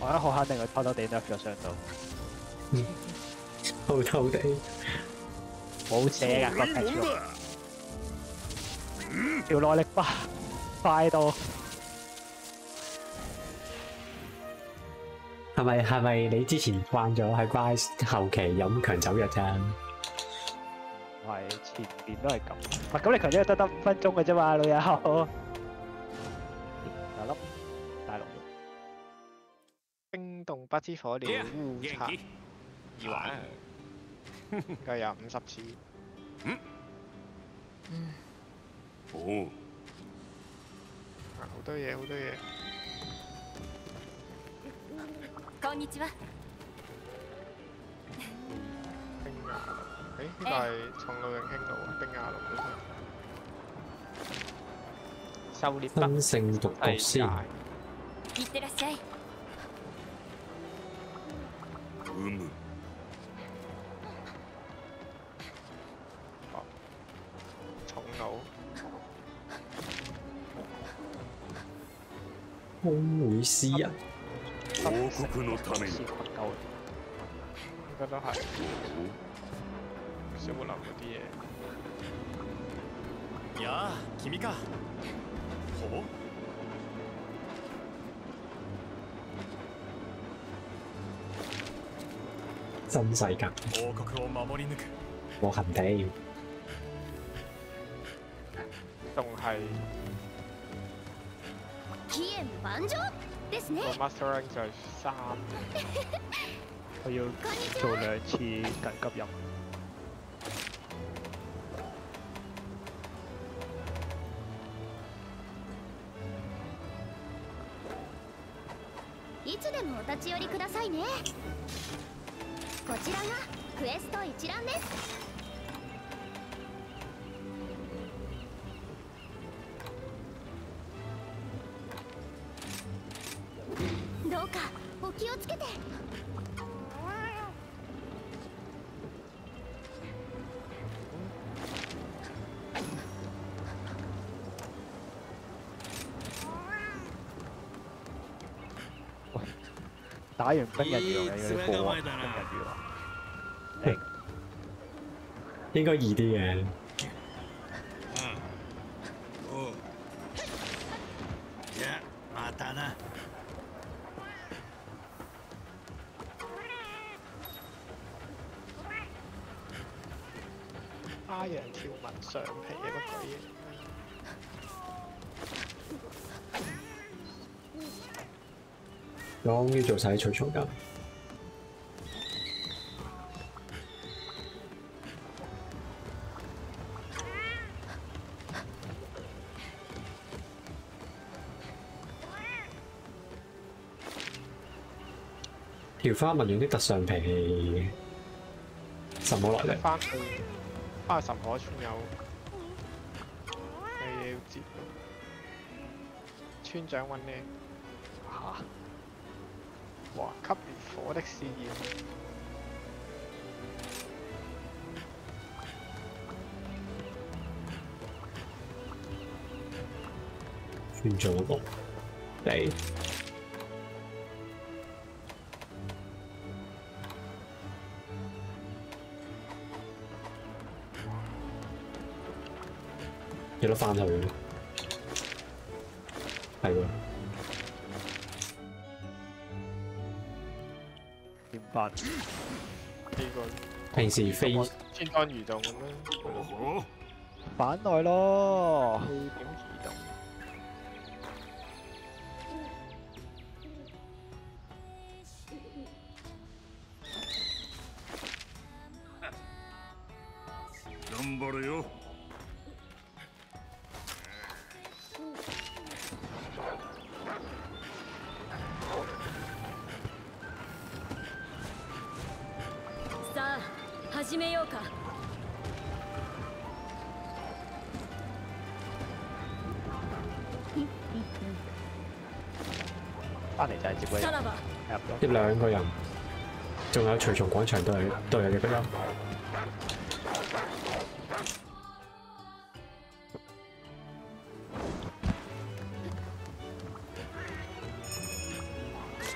我覺得好肯定佢偷偷地 nerf 咗上到，偷偷地， 冇寫㗎個古い patch もん note だ條耐力快快到係咪係咪你之前慣咗喺乖後期飲強酒藥啫？唔係前面都係咁。唔係咁你強咗得得五分鐘嘅啫嘛，老友。大粒大龍冰凍不知火燎烏賊耳環， [LAUGHS] 計有五十次。おう啊好多嘢，好多嘢。こんにちは[LAUGHS] 冰牙龍，誒呢個係重路永興路啊，冰牙龍嗰度。狩獵分勝獨角仙，いってらっしゃいうむ 重路，空會詩人，王国のために先群鳩。應該都係小木林嗰啲嘢。やあ君かほう真世界王国を守り抜く無痕地， 仲係期限万丈？ですね。個 Master Rank 就係三，佢要做兩次緊急任務。いつでもお立ち寄りくださいね。こちらがクエスト一覧です打完冰人魚又要你過啊！冰人魚啊！零應該易啲嘅。終於做晒啲除蟲咁，條花紋樣的特上皮什麼來歷？翻去翻去神河村有有嘢要接。村長揾你！哇！吸烈火的試驗，算做嗰個你有得翻去平時飛天安移動咁樣，お反內咯！兩個人， 仲有隨從廣場都係都有嘅不音。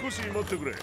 少し待ってくれ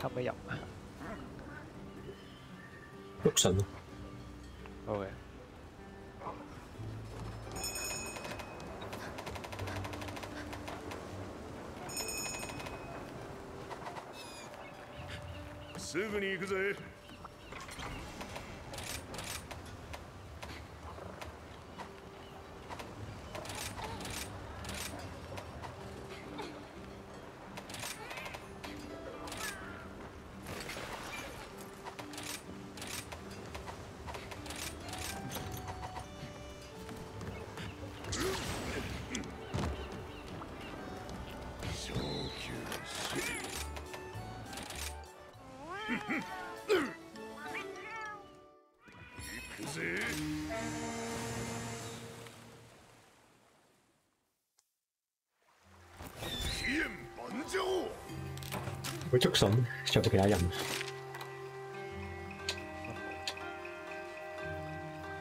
睇唔入啊？碌神咯。好嘅。すぐに行くぜ。會竹筍，仲有其他人？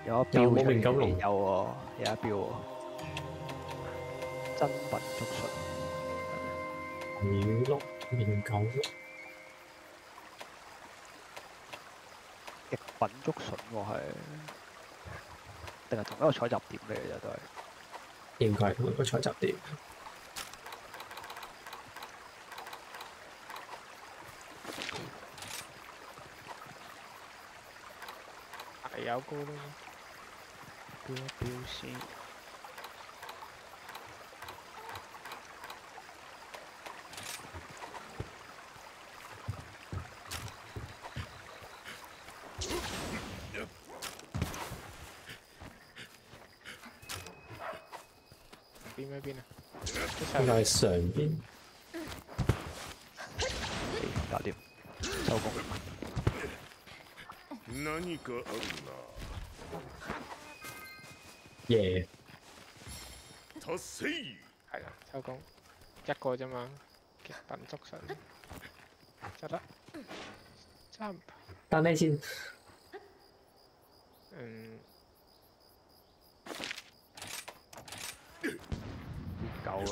有一標有冇面九龍有喎，有一標喎。真品竹筍，雨碌面九碌，極品竹筍喎係，定係同一個採集點嚟嘅啫都係。應該係同一個採集點。大有高咯，標一標先。邊咩邊啊？應該係上邊。搞掂，收工。何かある耶！な 達成係啦，收工。一個啫嘛，極品竹筍，得。啦，差唔多，單咩先？嗯，夠。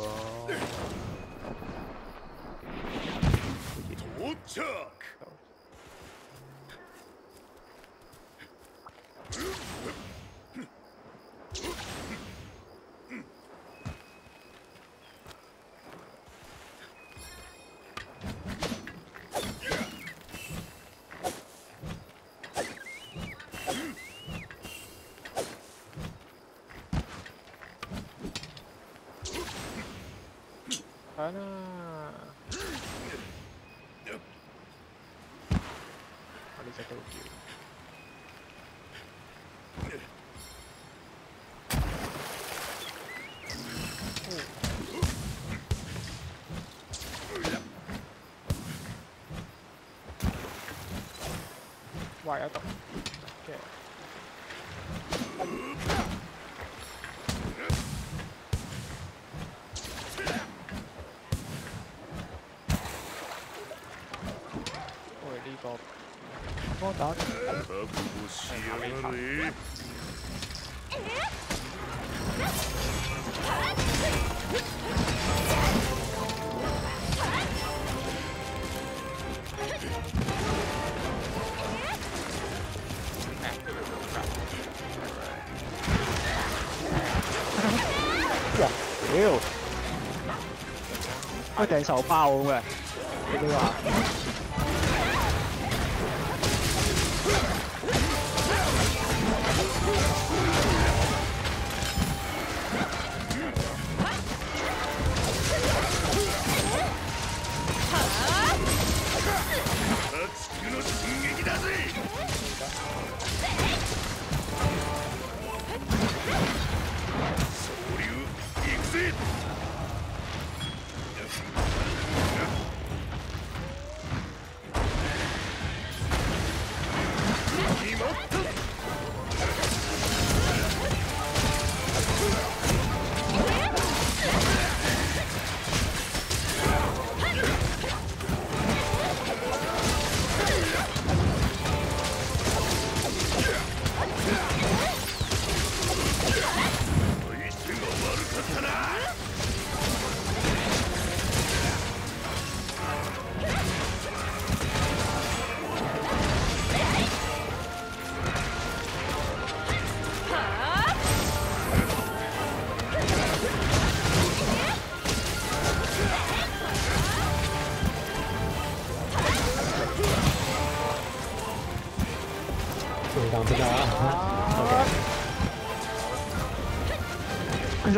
咯。好啦，我呢只都叫。哇！有成手爆咁嘅，你都话。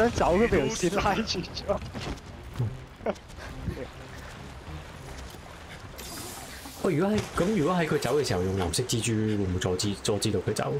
走都俾人先拉住咗喂如果系咁如果喺佢走嘅时候用蓝色蜘蛛会唔会阻止阻止到佢走？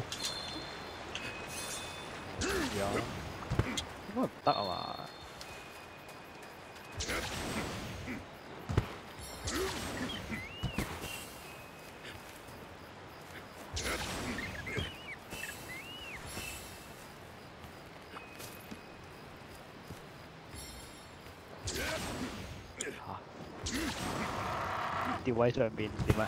Itu 啊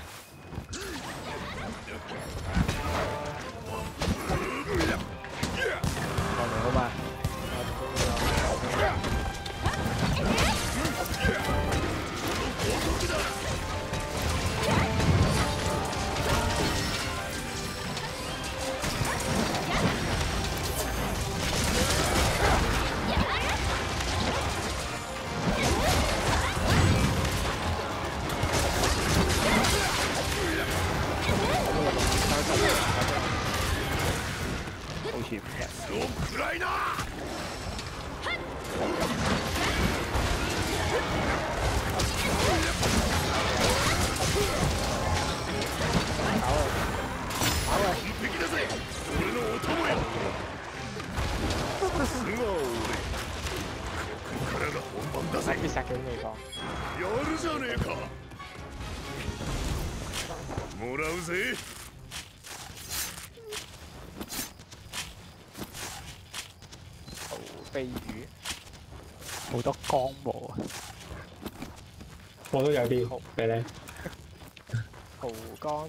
我都有啲哭嘅咧，蒲江。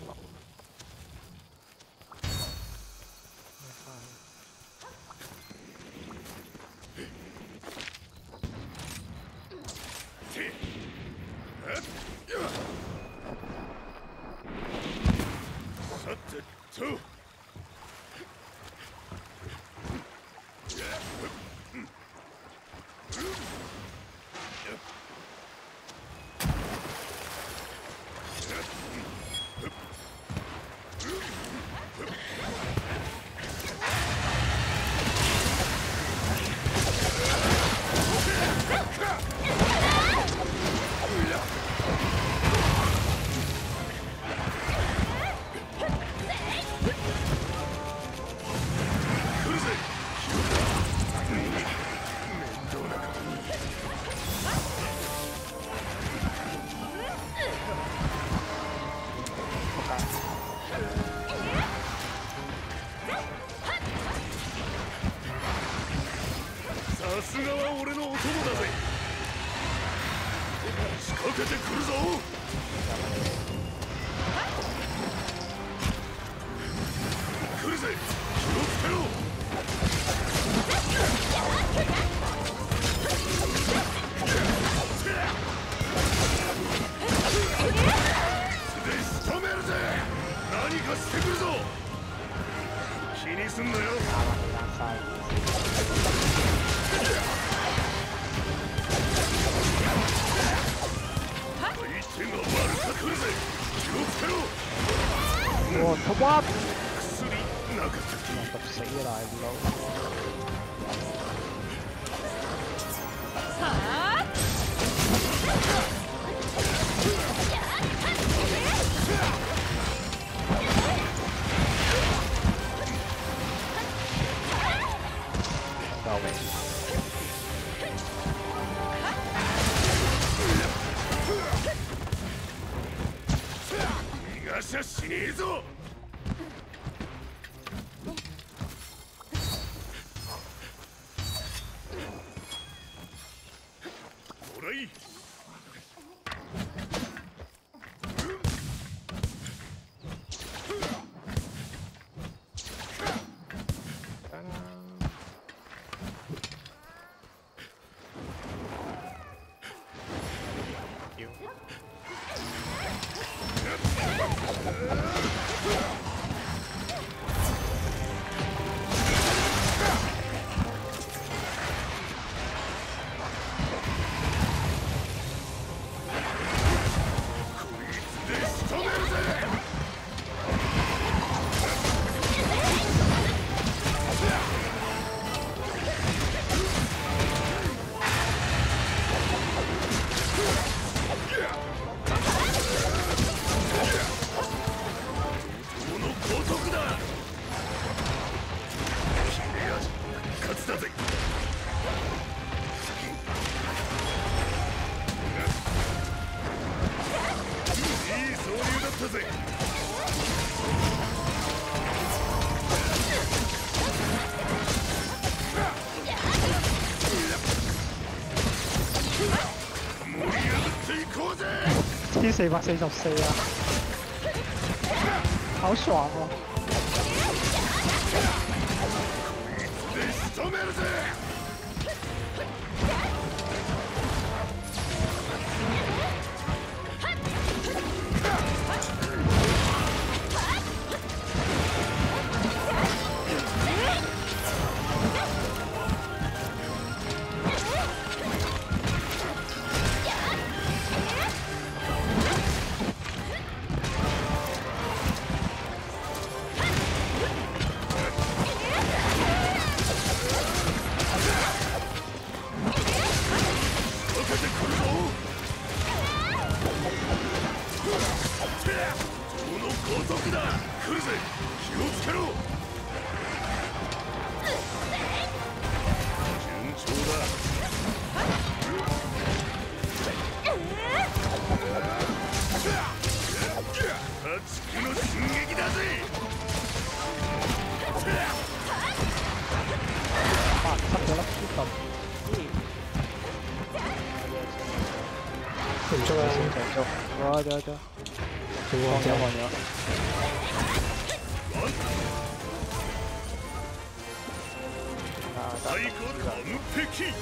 四百四十四啊，好爽哦！加加，掉掉。啊，大哥，完！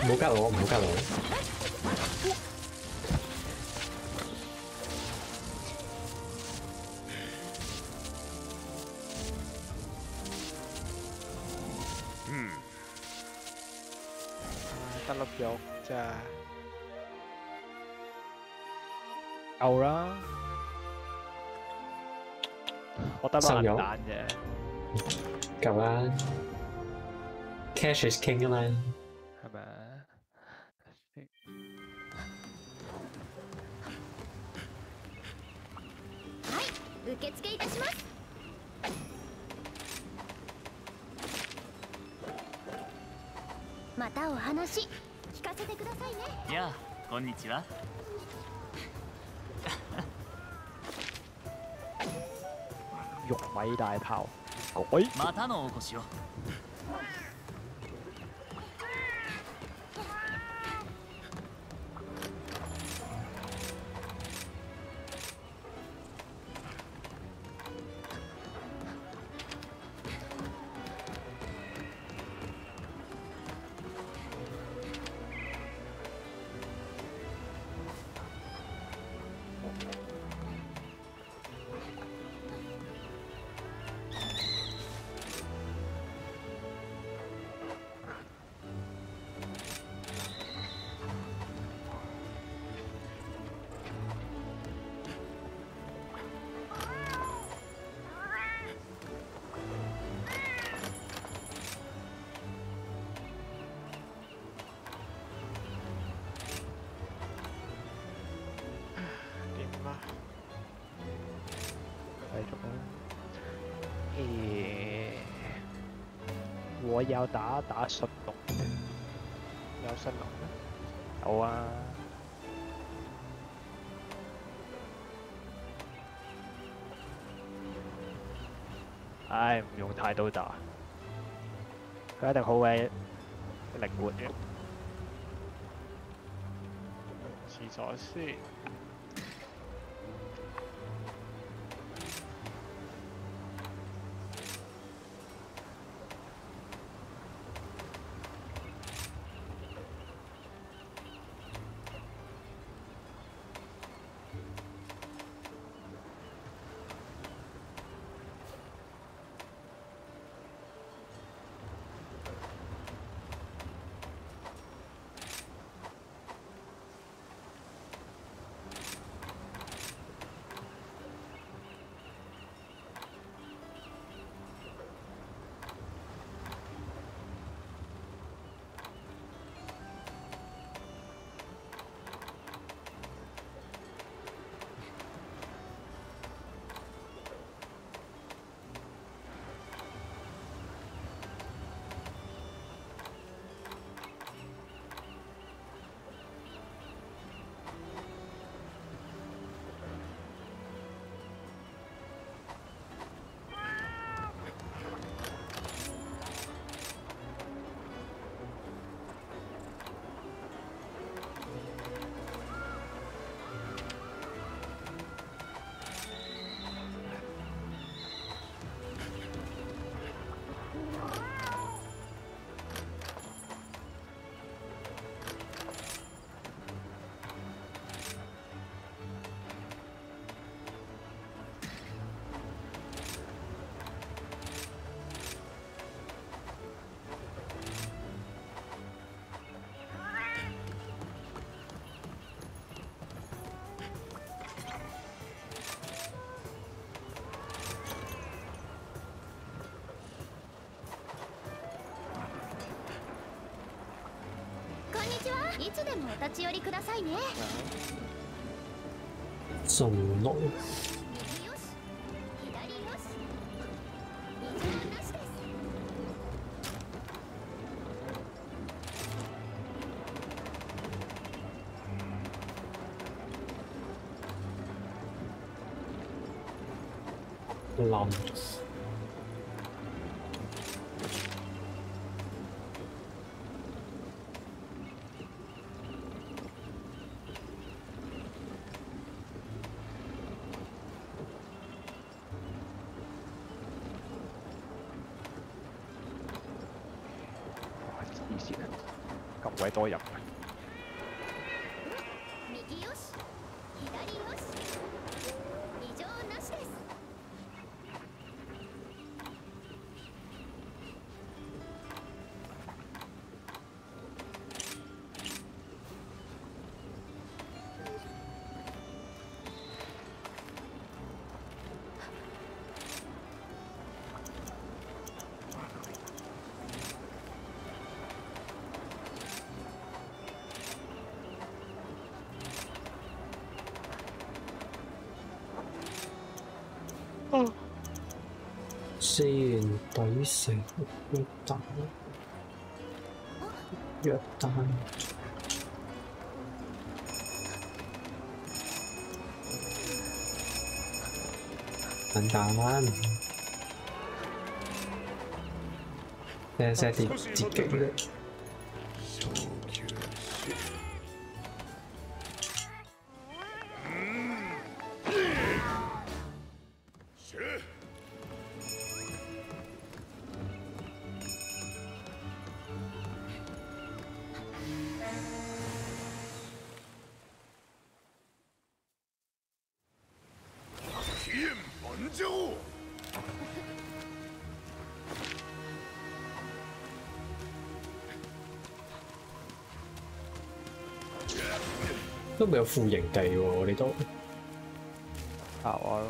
唔好卡我，唔好卡我。老咗，就啦，我得翻新肉嘅，夠啦，cash is king 啊嘛。大炮改またのお越しを。有打打信龍，有新龍咩？有啊。唉，唔用太刀打，佢一定好鬼靈活嘅。廁所先。いつでもお立ち寄りくださいね。送龍右四元抵食約旦約旦簡單，寫寫啲捷徑咧。都未有副營地喎，我哋都啊我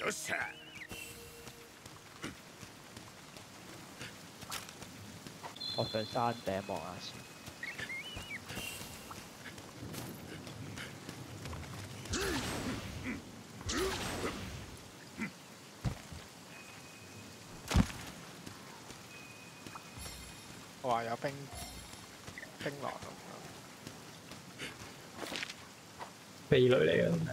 よっしゃ我上山頂望下先。 女嚟嘅。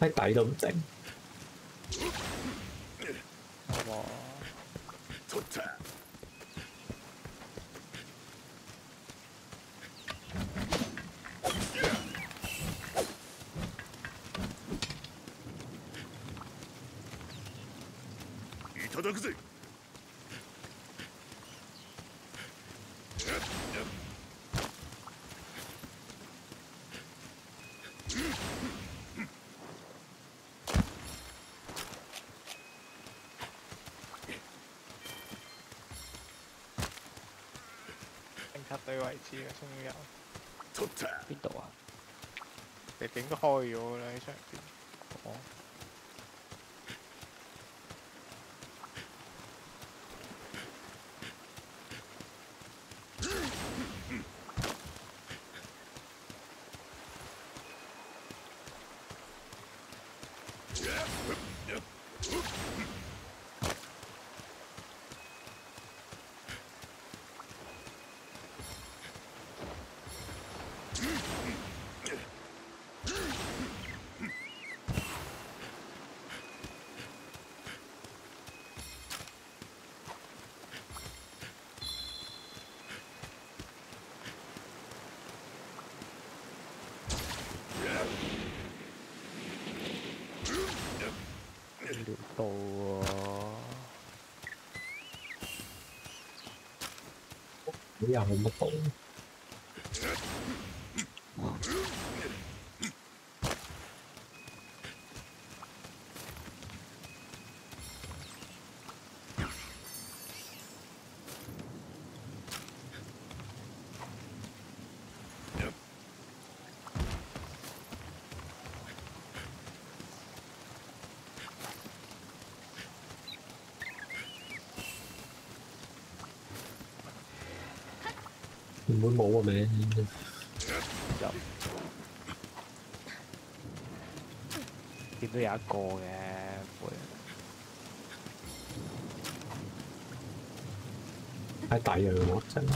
喺底都唔定。取ったいただくぜ 位置嘅，終於有。取った邊度啊？你點都開咗啦喺上邊。哦，條道喎，又冇乜道。唔會冇個名？有見到有一個嘅會喺底啊！我真係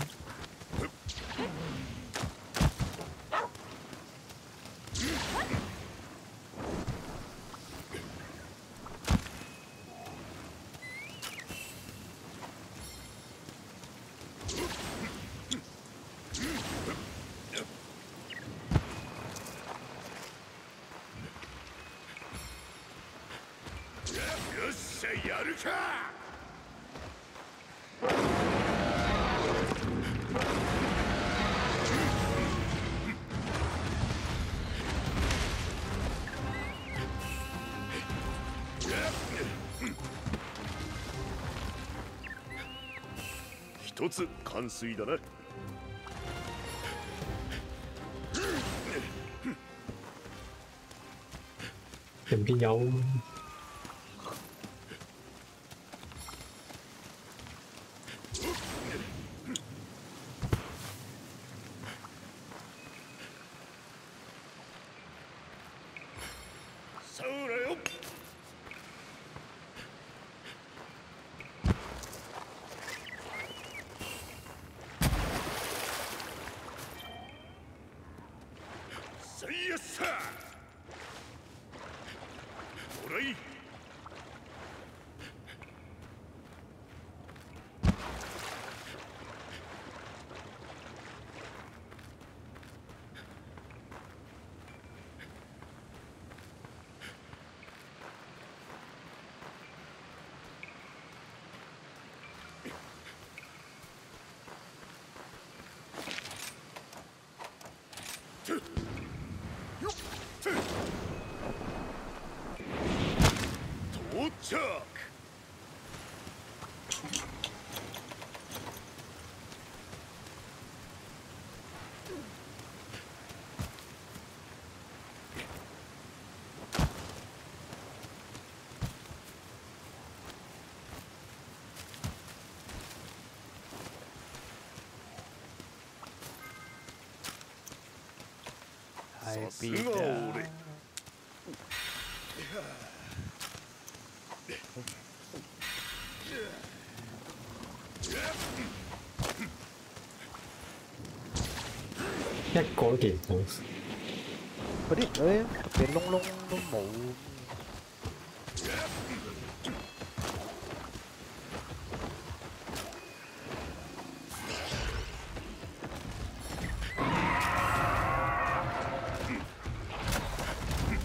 完遂だな入邊有 took. I beat 一個都見唔到。嗰啲嗰啲特別窿窿都冇。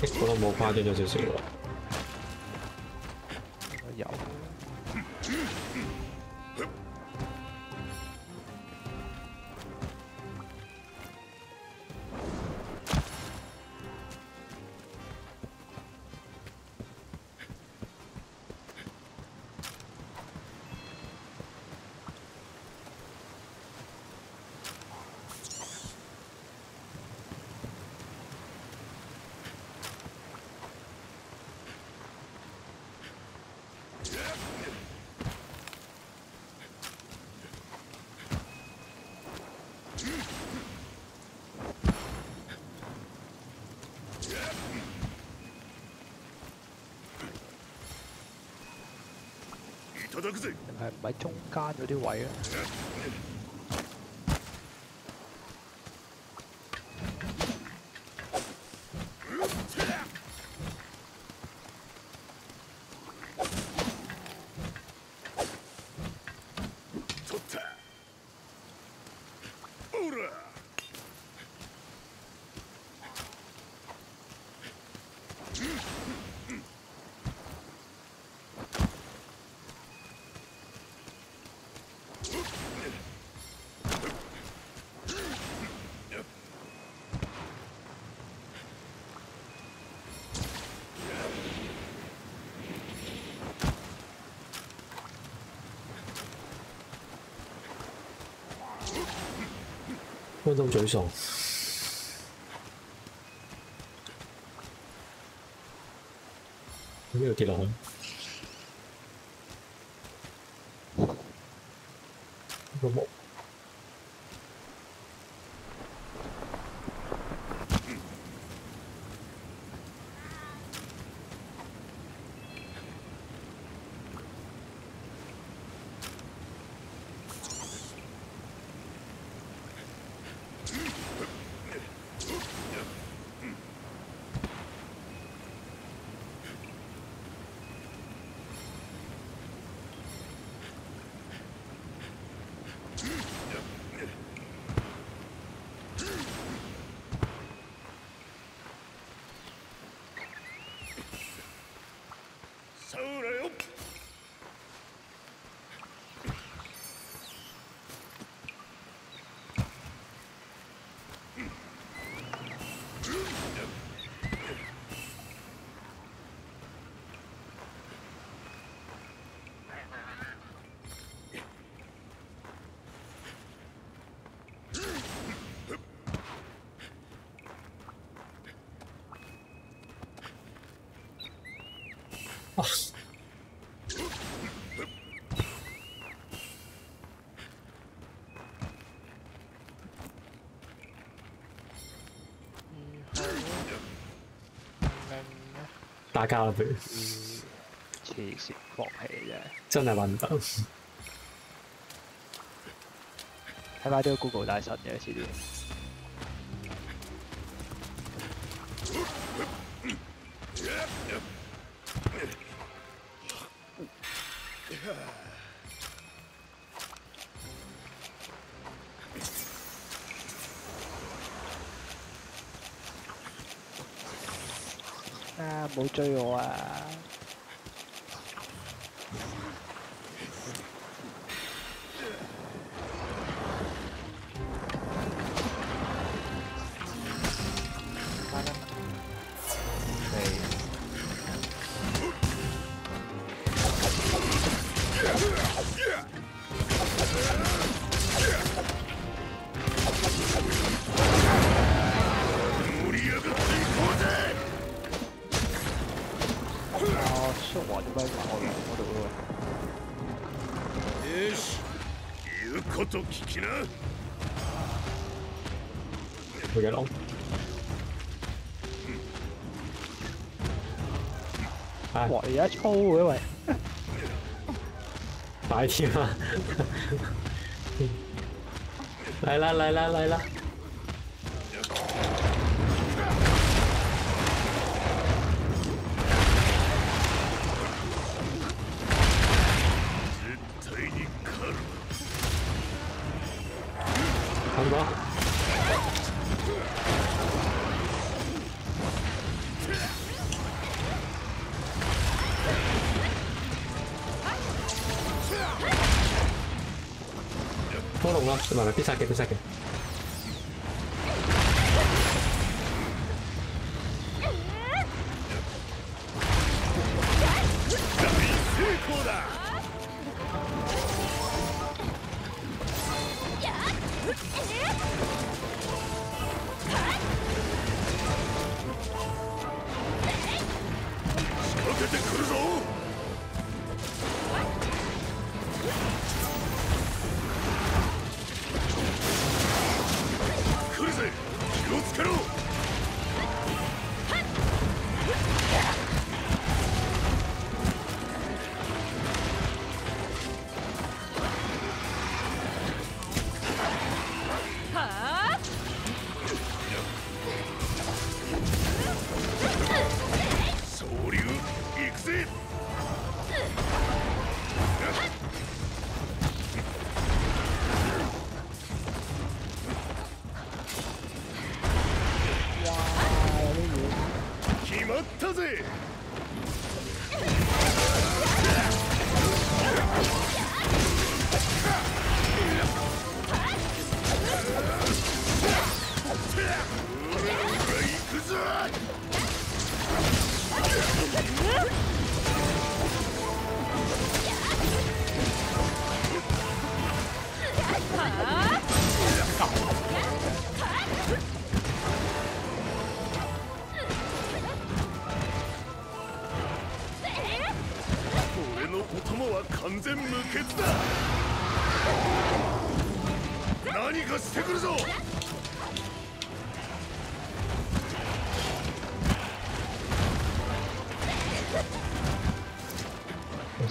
一個都冇誇張咗少少喎。喺中間嗰啲位啊？開到沮喪。呢度跌落去。打交啦，不如黐線放棄啫，真係揾唔到。睇埋啲 Google 大神嘅遲啲。而家粗嘅喂，快啲啊！来啦来啦来啦！拖龍啦，唔係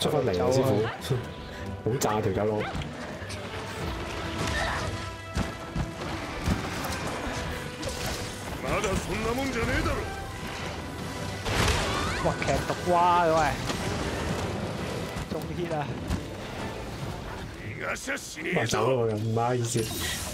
出翻嚟啊，師傅，好炸條走佬。まだそんなもんじゃねえだろ哇！劇毒蛙嘅喂，中 hit 啊！逃がしゃしね哇，えぞ走咯，唔好意思。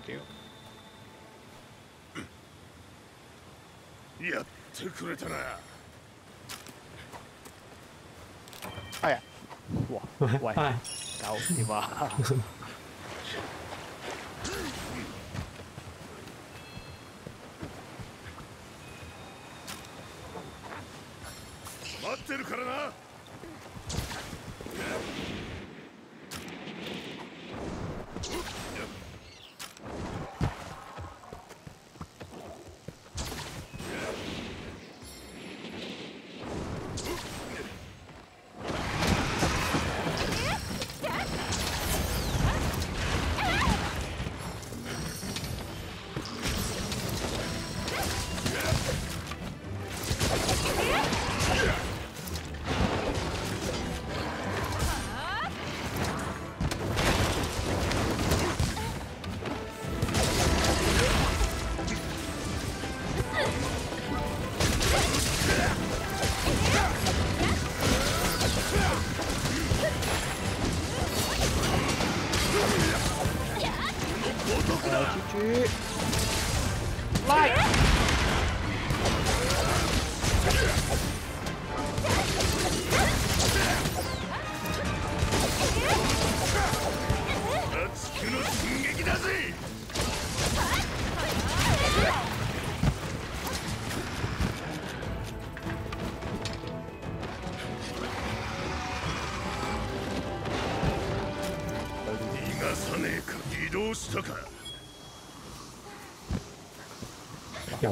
ってよやってくれたな。あや。わわ。待ってるからな。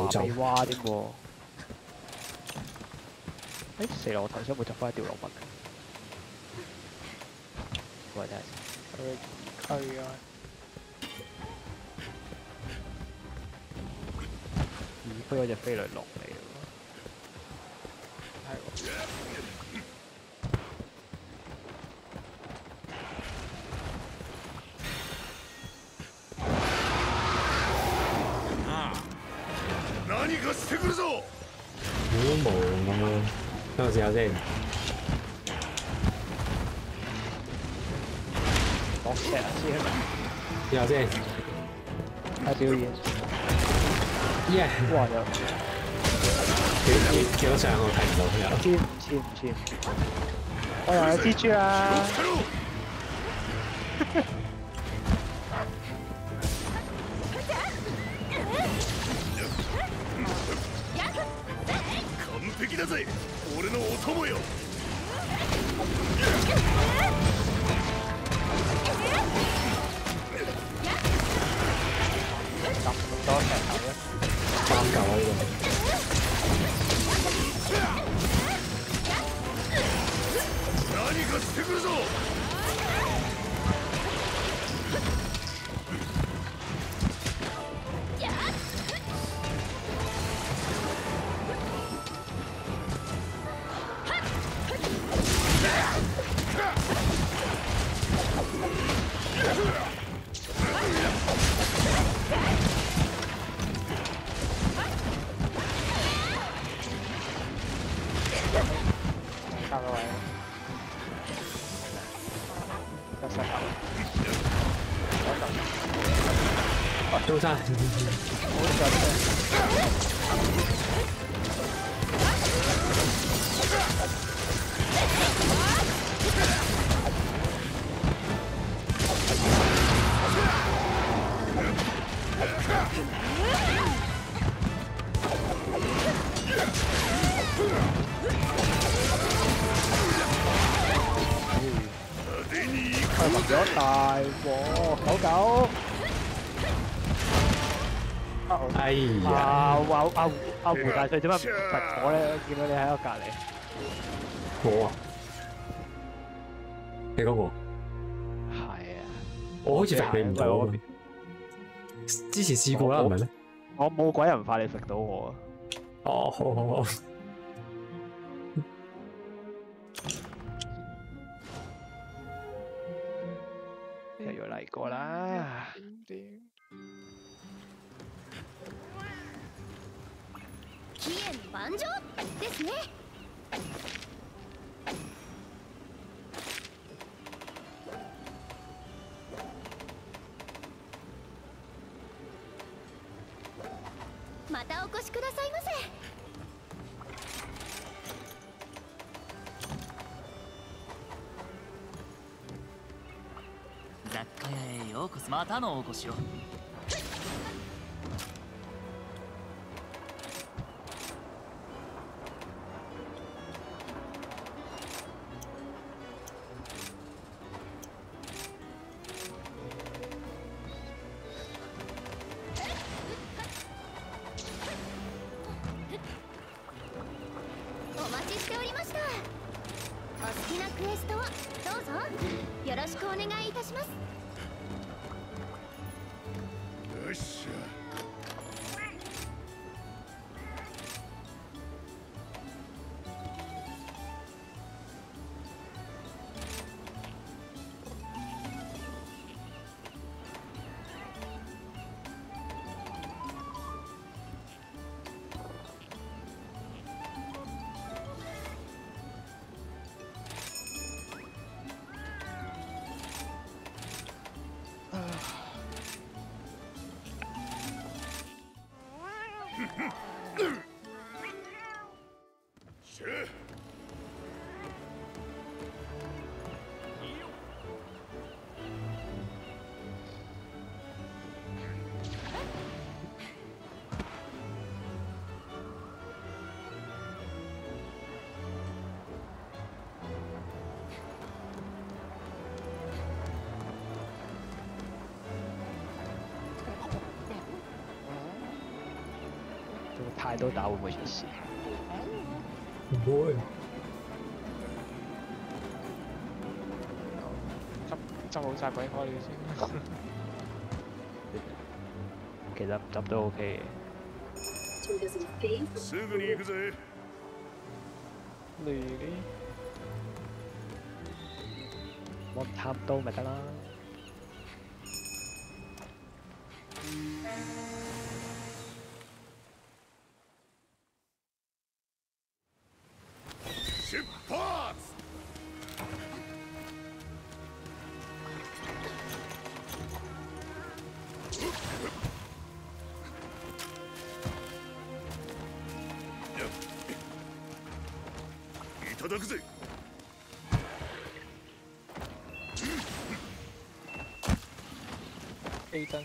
又走被蛙添喎。誒死啦！我頭先有冇執翻一條龍物先。睇表演。耶！哇！有幾幾幾多上我睇唔到有。千五千五千五。我又有蜘蛛啦！阿阿胡大帥點解唔罰我咧？見到你喺我隔離。我啊。你嗰個？係啊。我好似食你唔到。之前試過啦，唔係咩？我冇鬼人快你食到我啊！哦，好好好。又要嚟過啦。万丈ですね。またお越しくださいませ。雑貨屋へようこそ。またのお越しを。太多打會唔會出事？唔會。執好晒鬼開你先。其實執都 OK 嘅。すぐに行くぜ。嚟啲。我插刀咪得啦。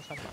sama.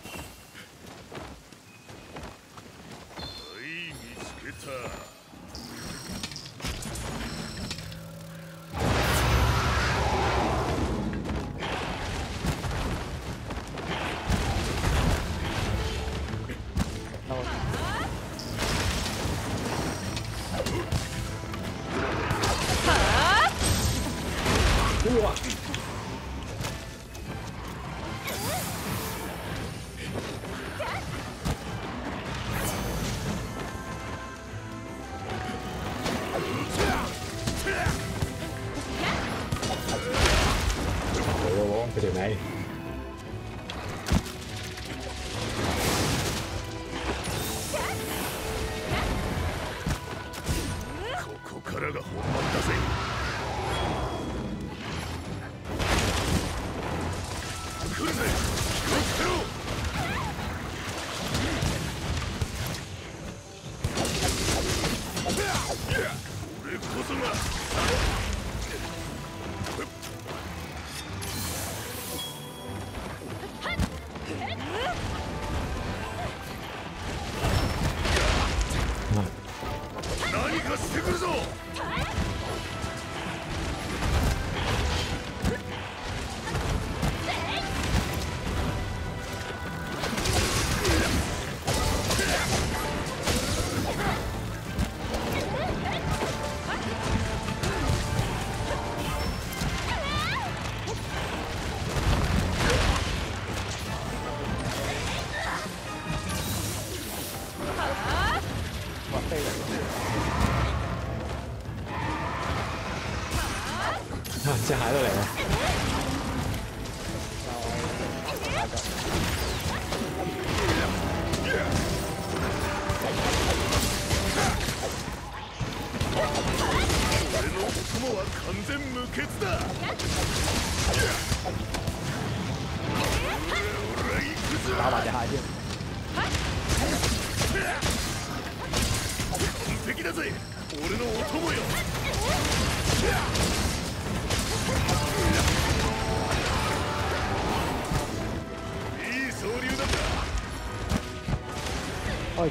牌都来了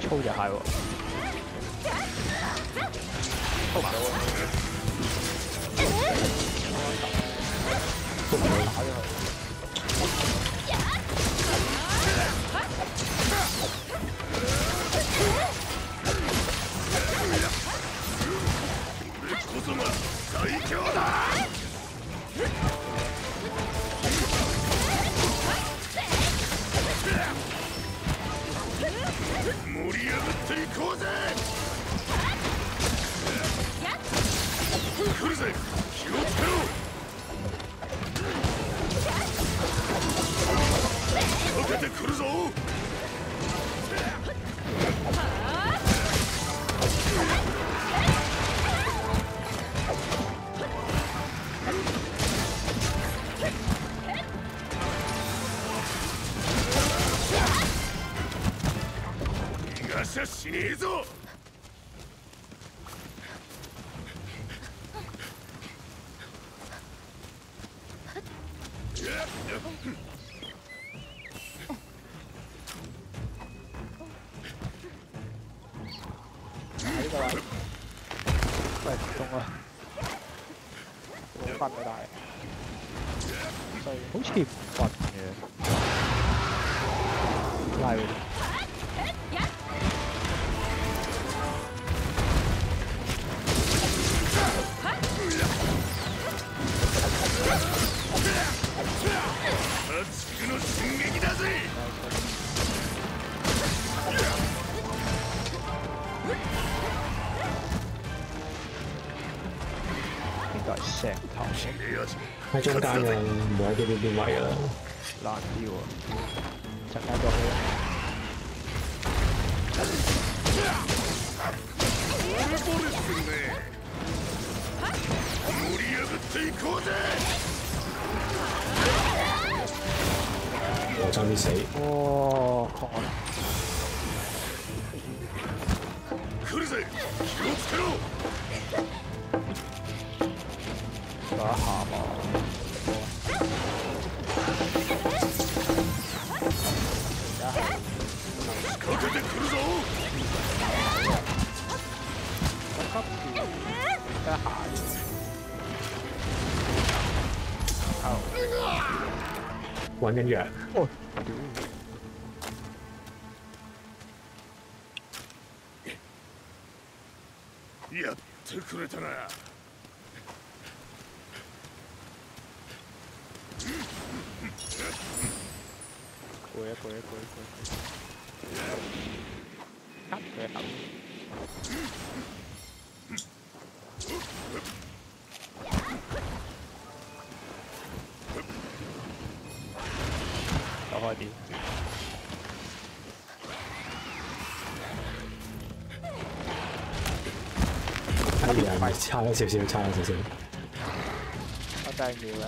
好就係喎。Trên cao là một. Ngân 差了小心差了小心。他带你了。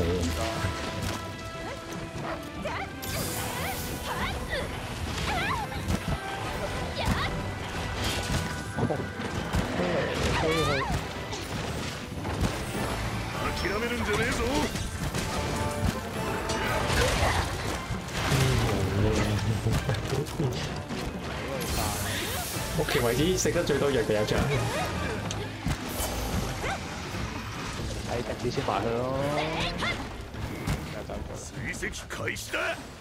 yeah 目前为止食得最多藥嘅有长先把核哦。追跡開始。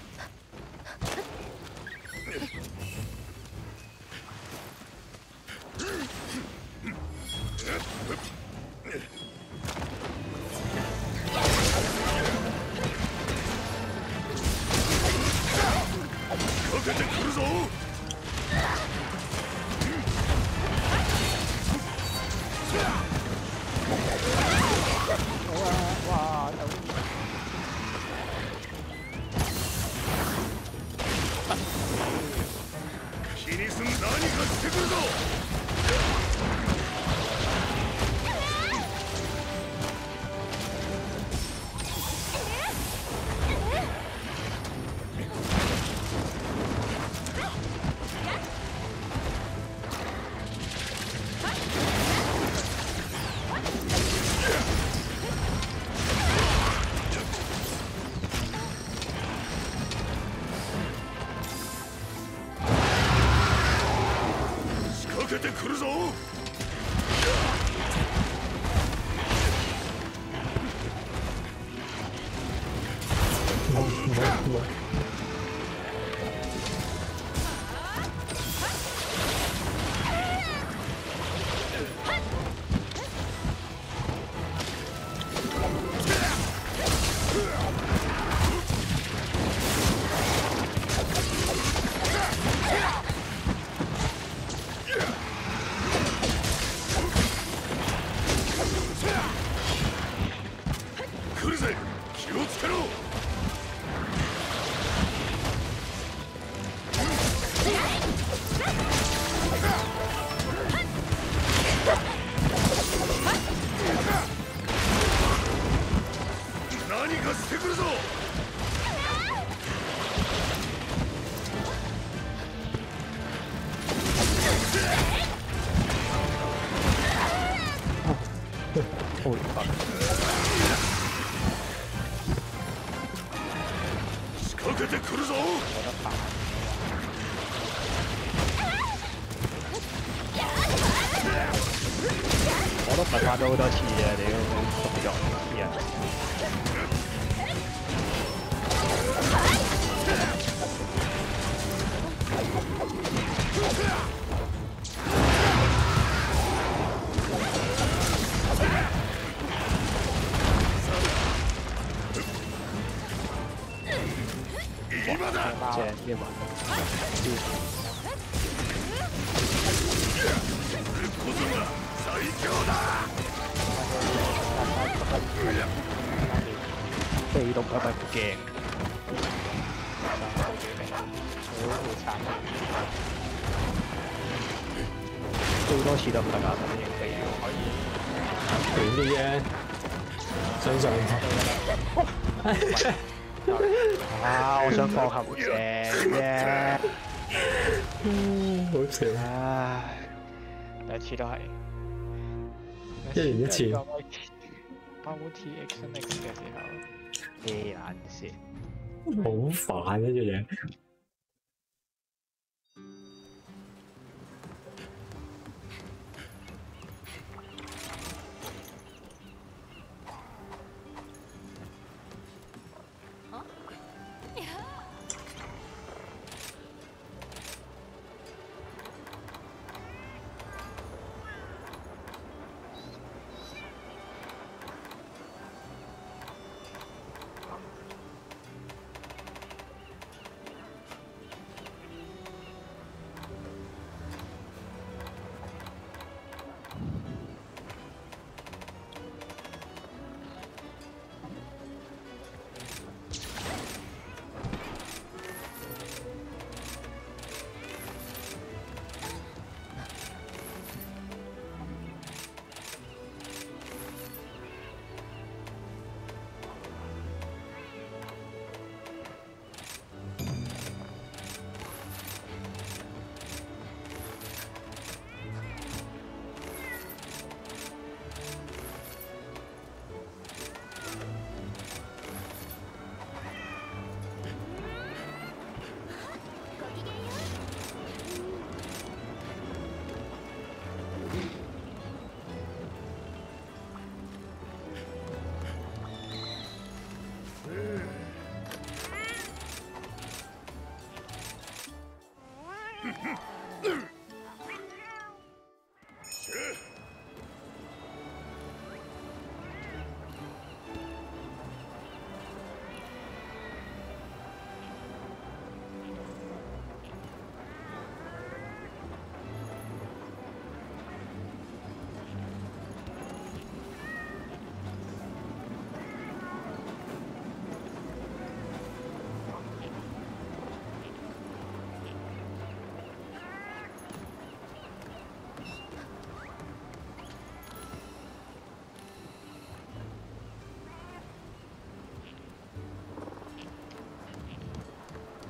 我都被動咁咪唔驚。好好慘多次都唔得㗎，反正被動可以。短啲啫，相信啊！我想放後正啫。好笑。唉，第一次都係。一年一次包 T X X 嘅時候，好煩啊！呢隻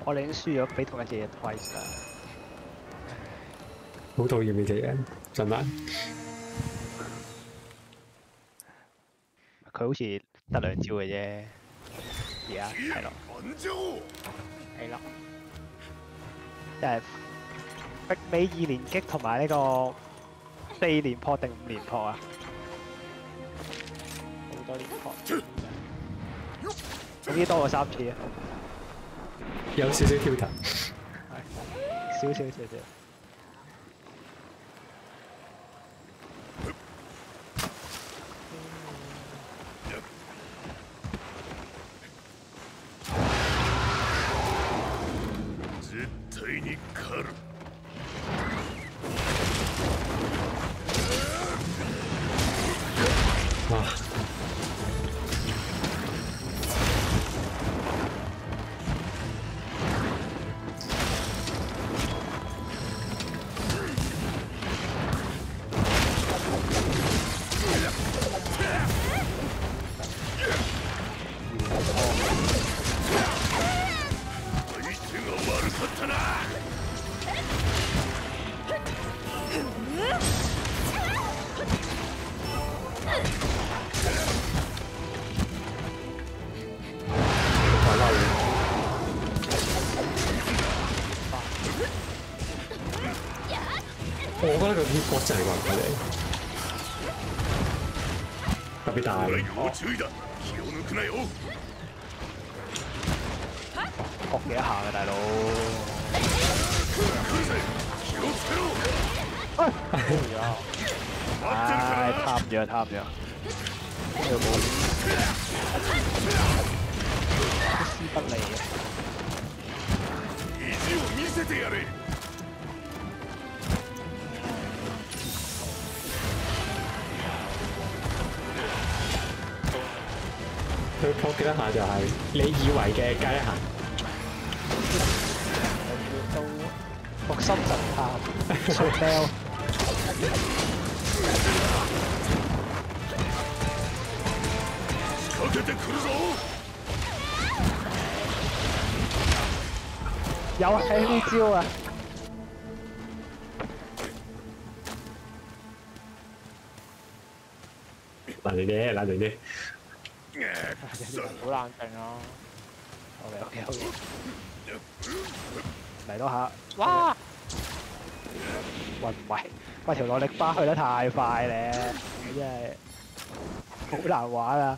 我哋已經輸咗俾同一隻嘢 twice 啦。好討厭呢隻嘢，真係。佢好似得兩招嘅啫。而家係咯，反正係咯，即係逼尾二連擊同埋呢個四連破定五連破啊！好多連破，總之多過三次啊！有少少挑騰。少少少少。注意だ。救啊！难点点，难。好难顶咯。OK OK OK。[LAUGHS] 嚟多下。哇！喂喂喂，条耐力巴去得太快咧，真系好难玩啊！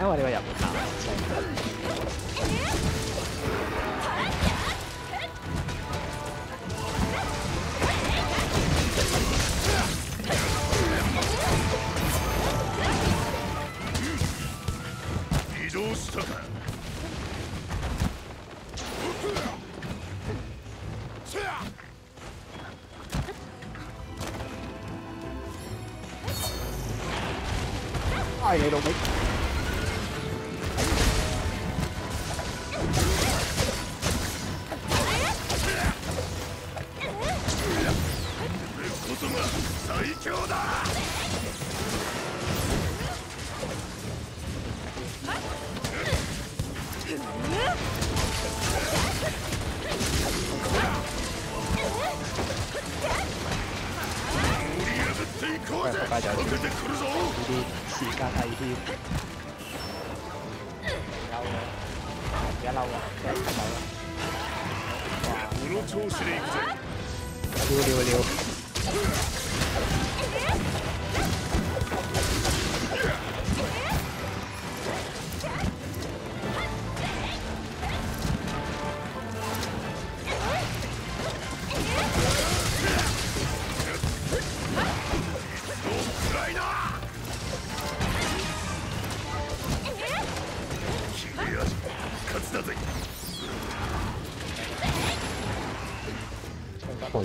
我々はやった。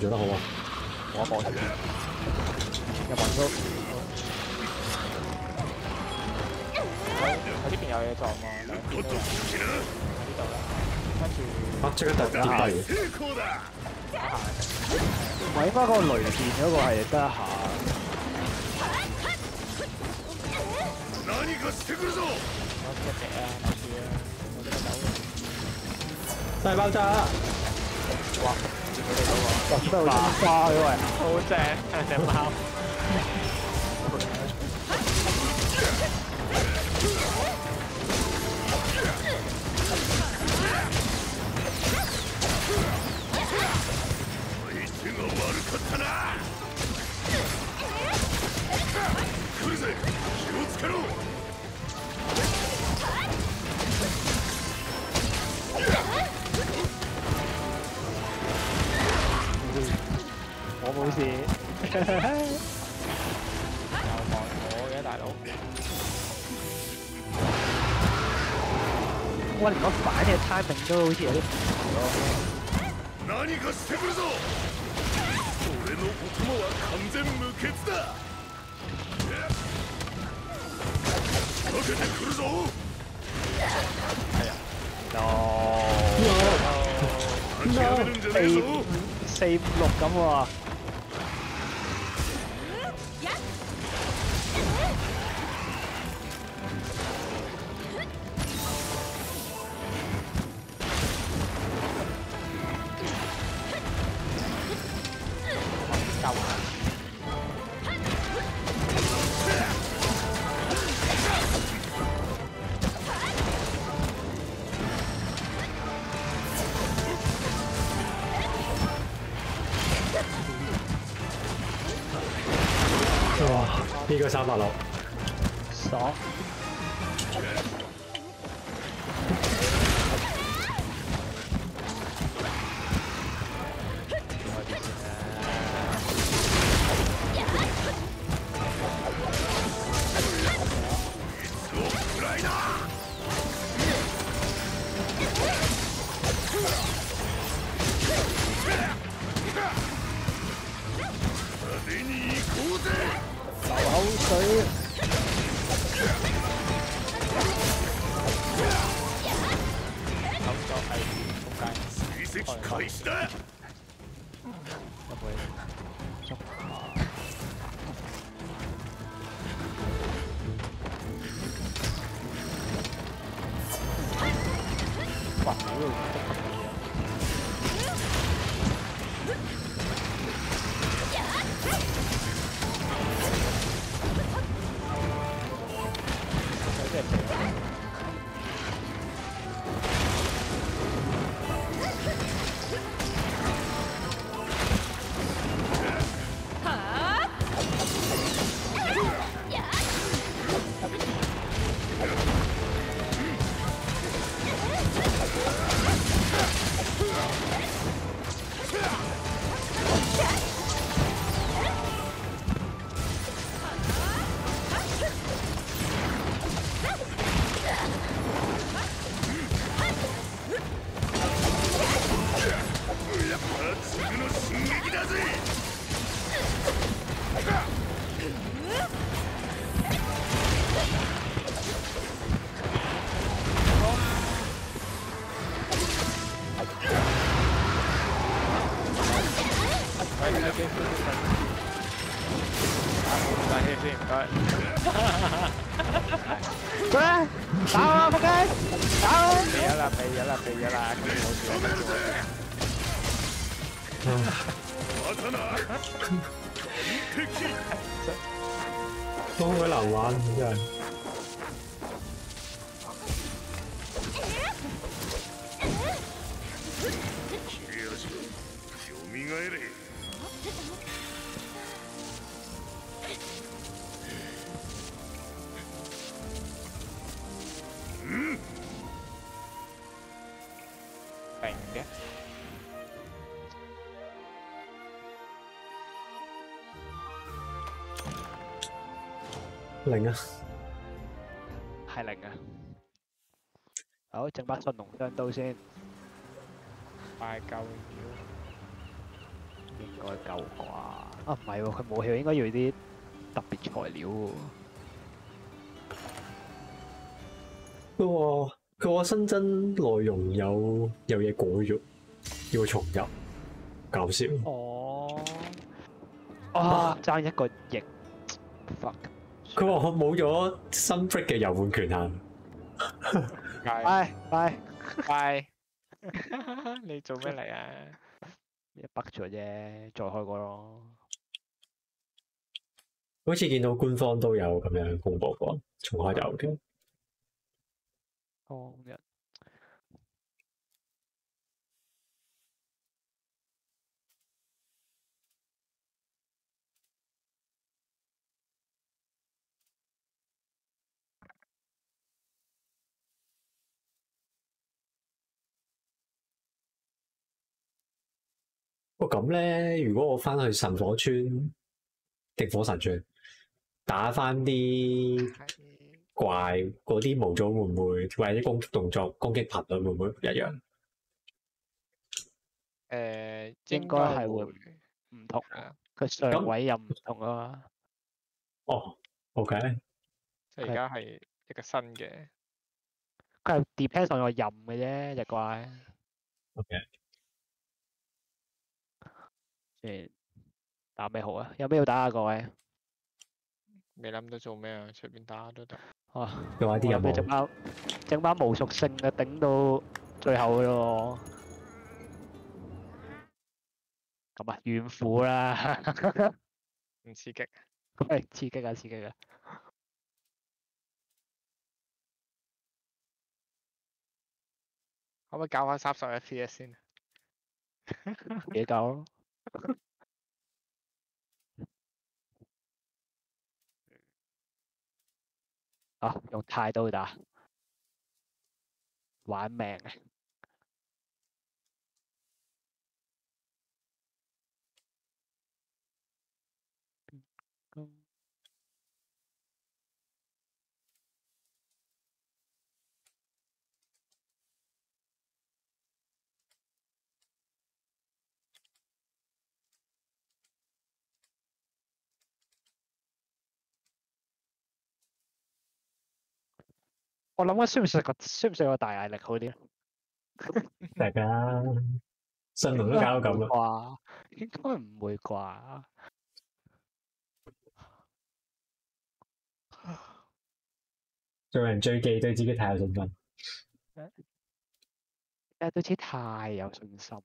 血了，好吧。我要保血，要保收。他这边要也找吗？啊！即刻打跌大嘢。搵翻个雷电嗰个系得一下。带爆炸！哇，好花喂，好正，只猫。超美味しい何かしてくるぞ。俺のお供は完全無欠だ。かけてくるぞ諦めるんじゃねえぞセーブロックかも零啊！係零啊！好，整把神龍雙刀先，快夠了。應該夠啩？啊，唔係喎，佢武器應該要啲特別材料喎。佢話佢話新增內容有有嘢改咗，要重入，搞笑。哦，啊，爭一個翼，fuck！佢話我冇咗新 break 嘅遊玩權限。拜 [LAUGHS] 拜拜，拜。[LAUGHS] 你做咩嚟啊？一北咗啫，再開過咯。好似見到官方都有咁樣公佈過，重開遊嘅。當日哦咁咧，如果我翻去神火村定火神村打翻啲怪嗰啲模組會唔會，或者攻擊動作、攻擊頻率會唔會唔一樣？誒，應該係會唔同啊。佢上咁位又唔同啊嘛。哦，OK，即係而家係一個新嘅，佢係 depends on 個任嘅啫，只怪。OK 誒，打咩好啊？有咩要打啊？各位？未諗到做咩啊，隨便打都得。哇！嘅話啲任我諗你整務班整班無屬性嘅頂到最後嘅咯喎。咁啊，怨婦啦，唔刺激，喂，刺激啊，刺激啊！可唔可以搞翻三十 FPS 先？幾夠咯？[LAUGHS] 啊，用太刀打，玩命啊！我諗緊需唔需要個需唔需要個大壓力好啲咧？[LAUGHS] 大家新龍都搞到咁啦，啩？[LAUGHS] 應該唔會啩？做人最忌對自己太有信心。誒，對自己太有信心。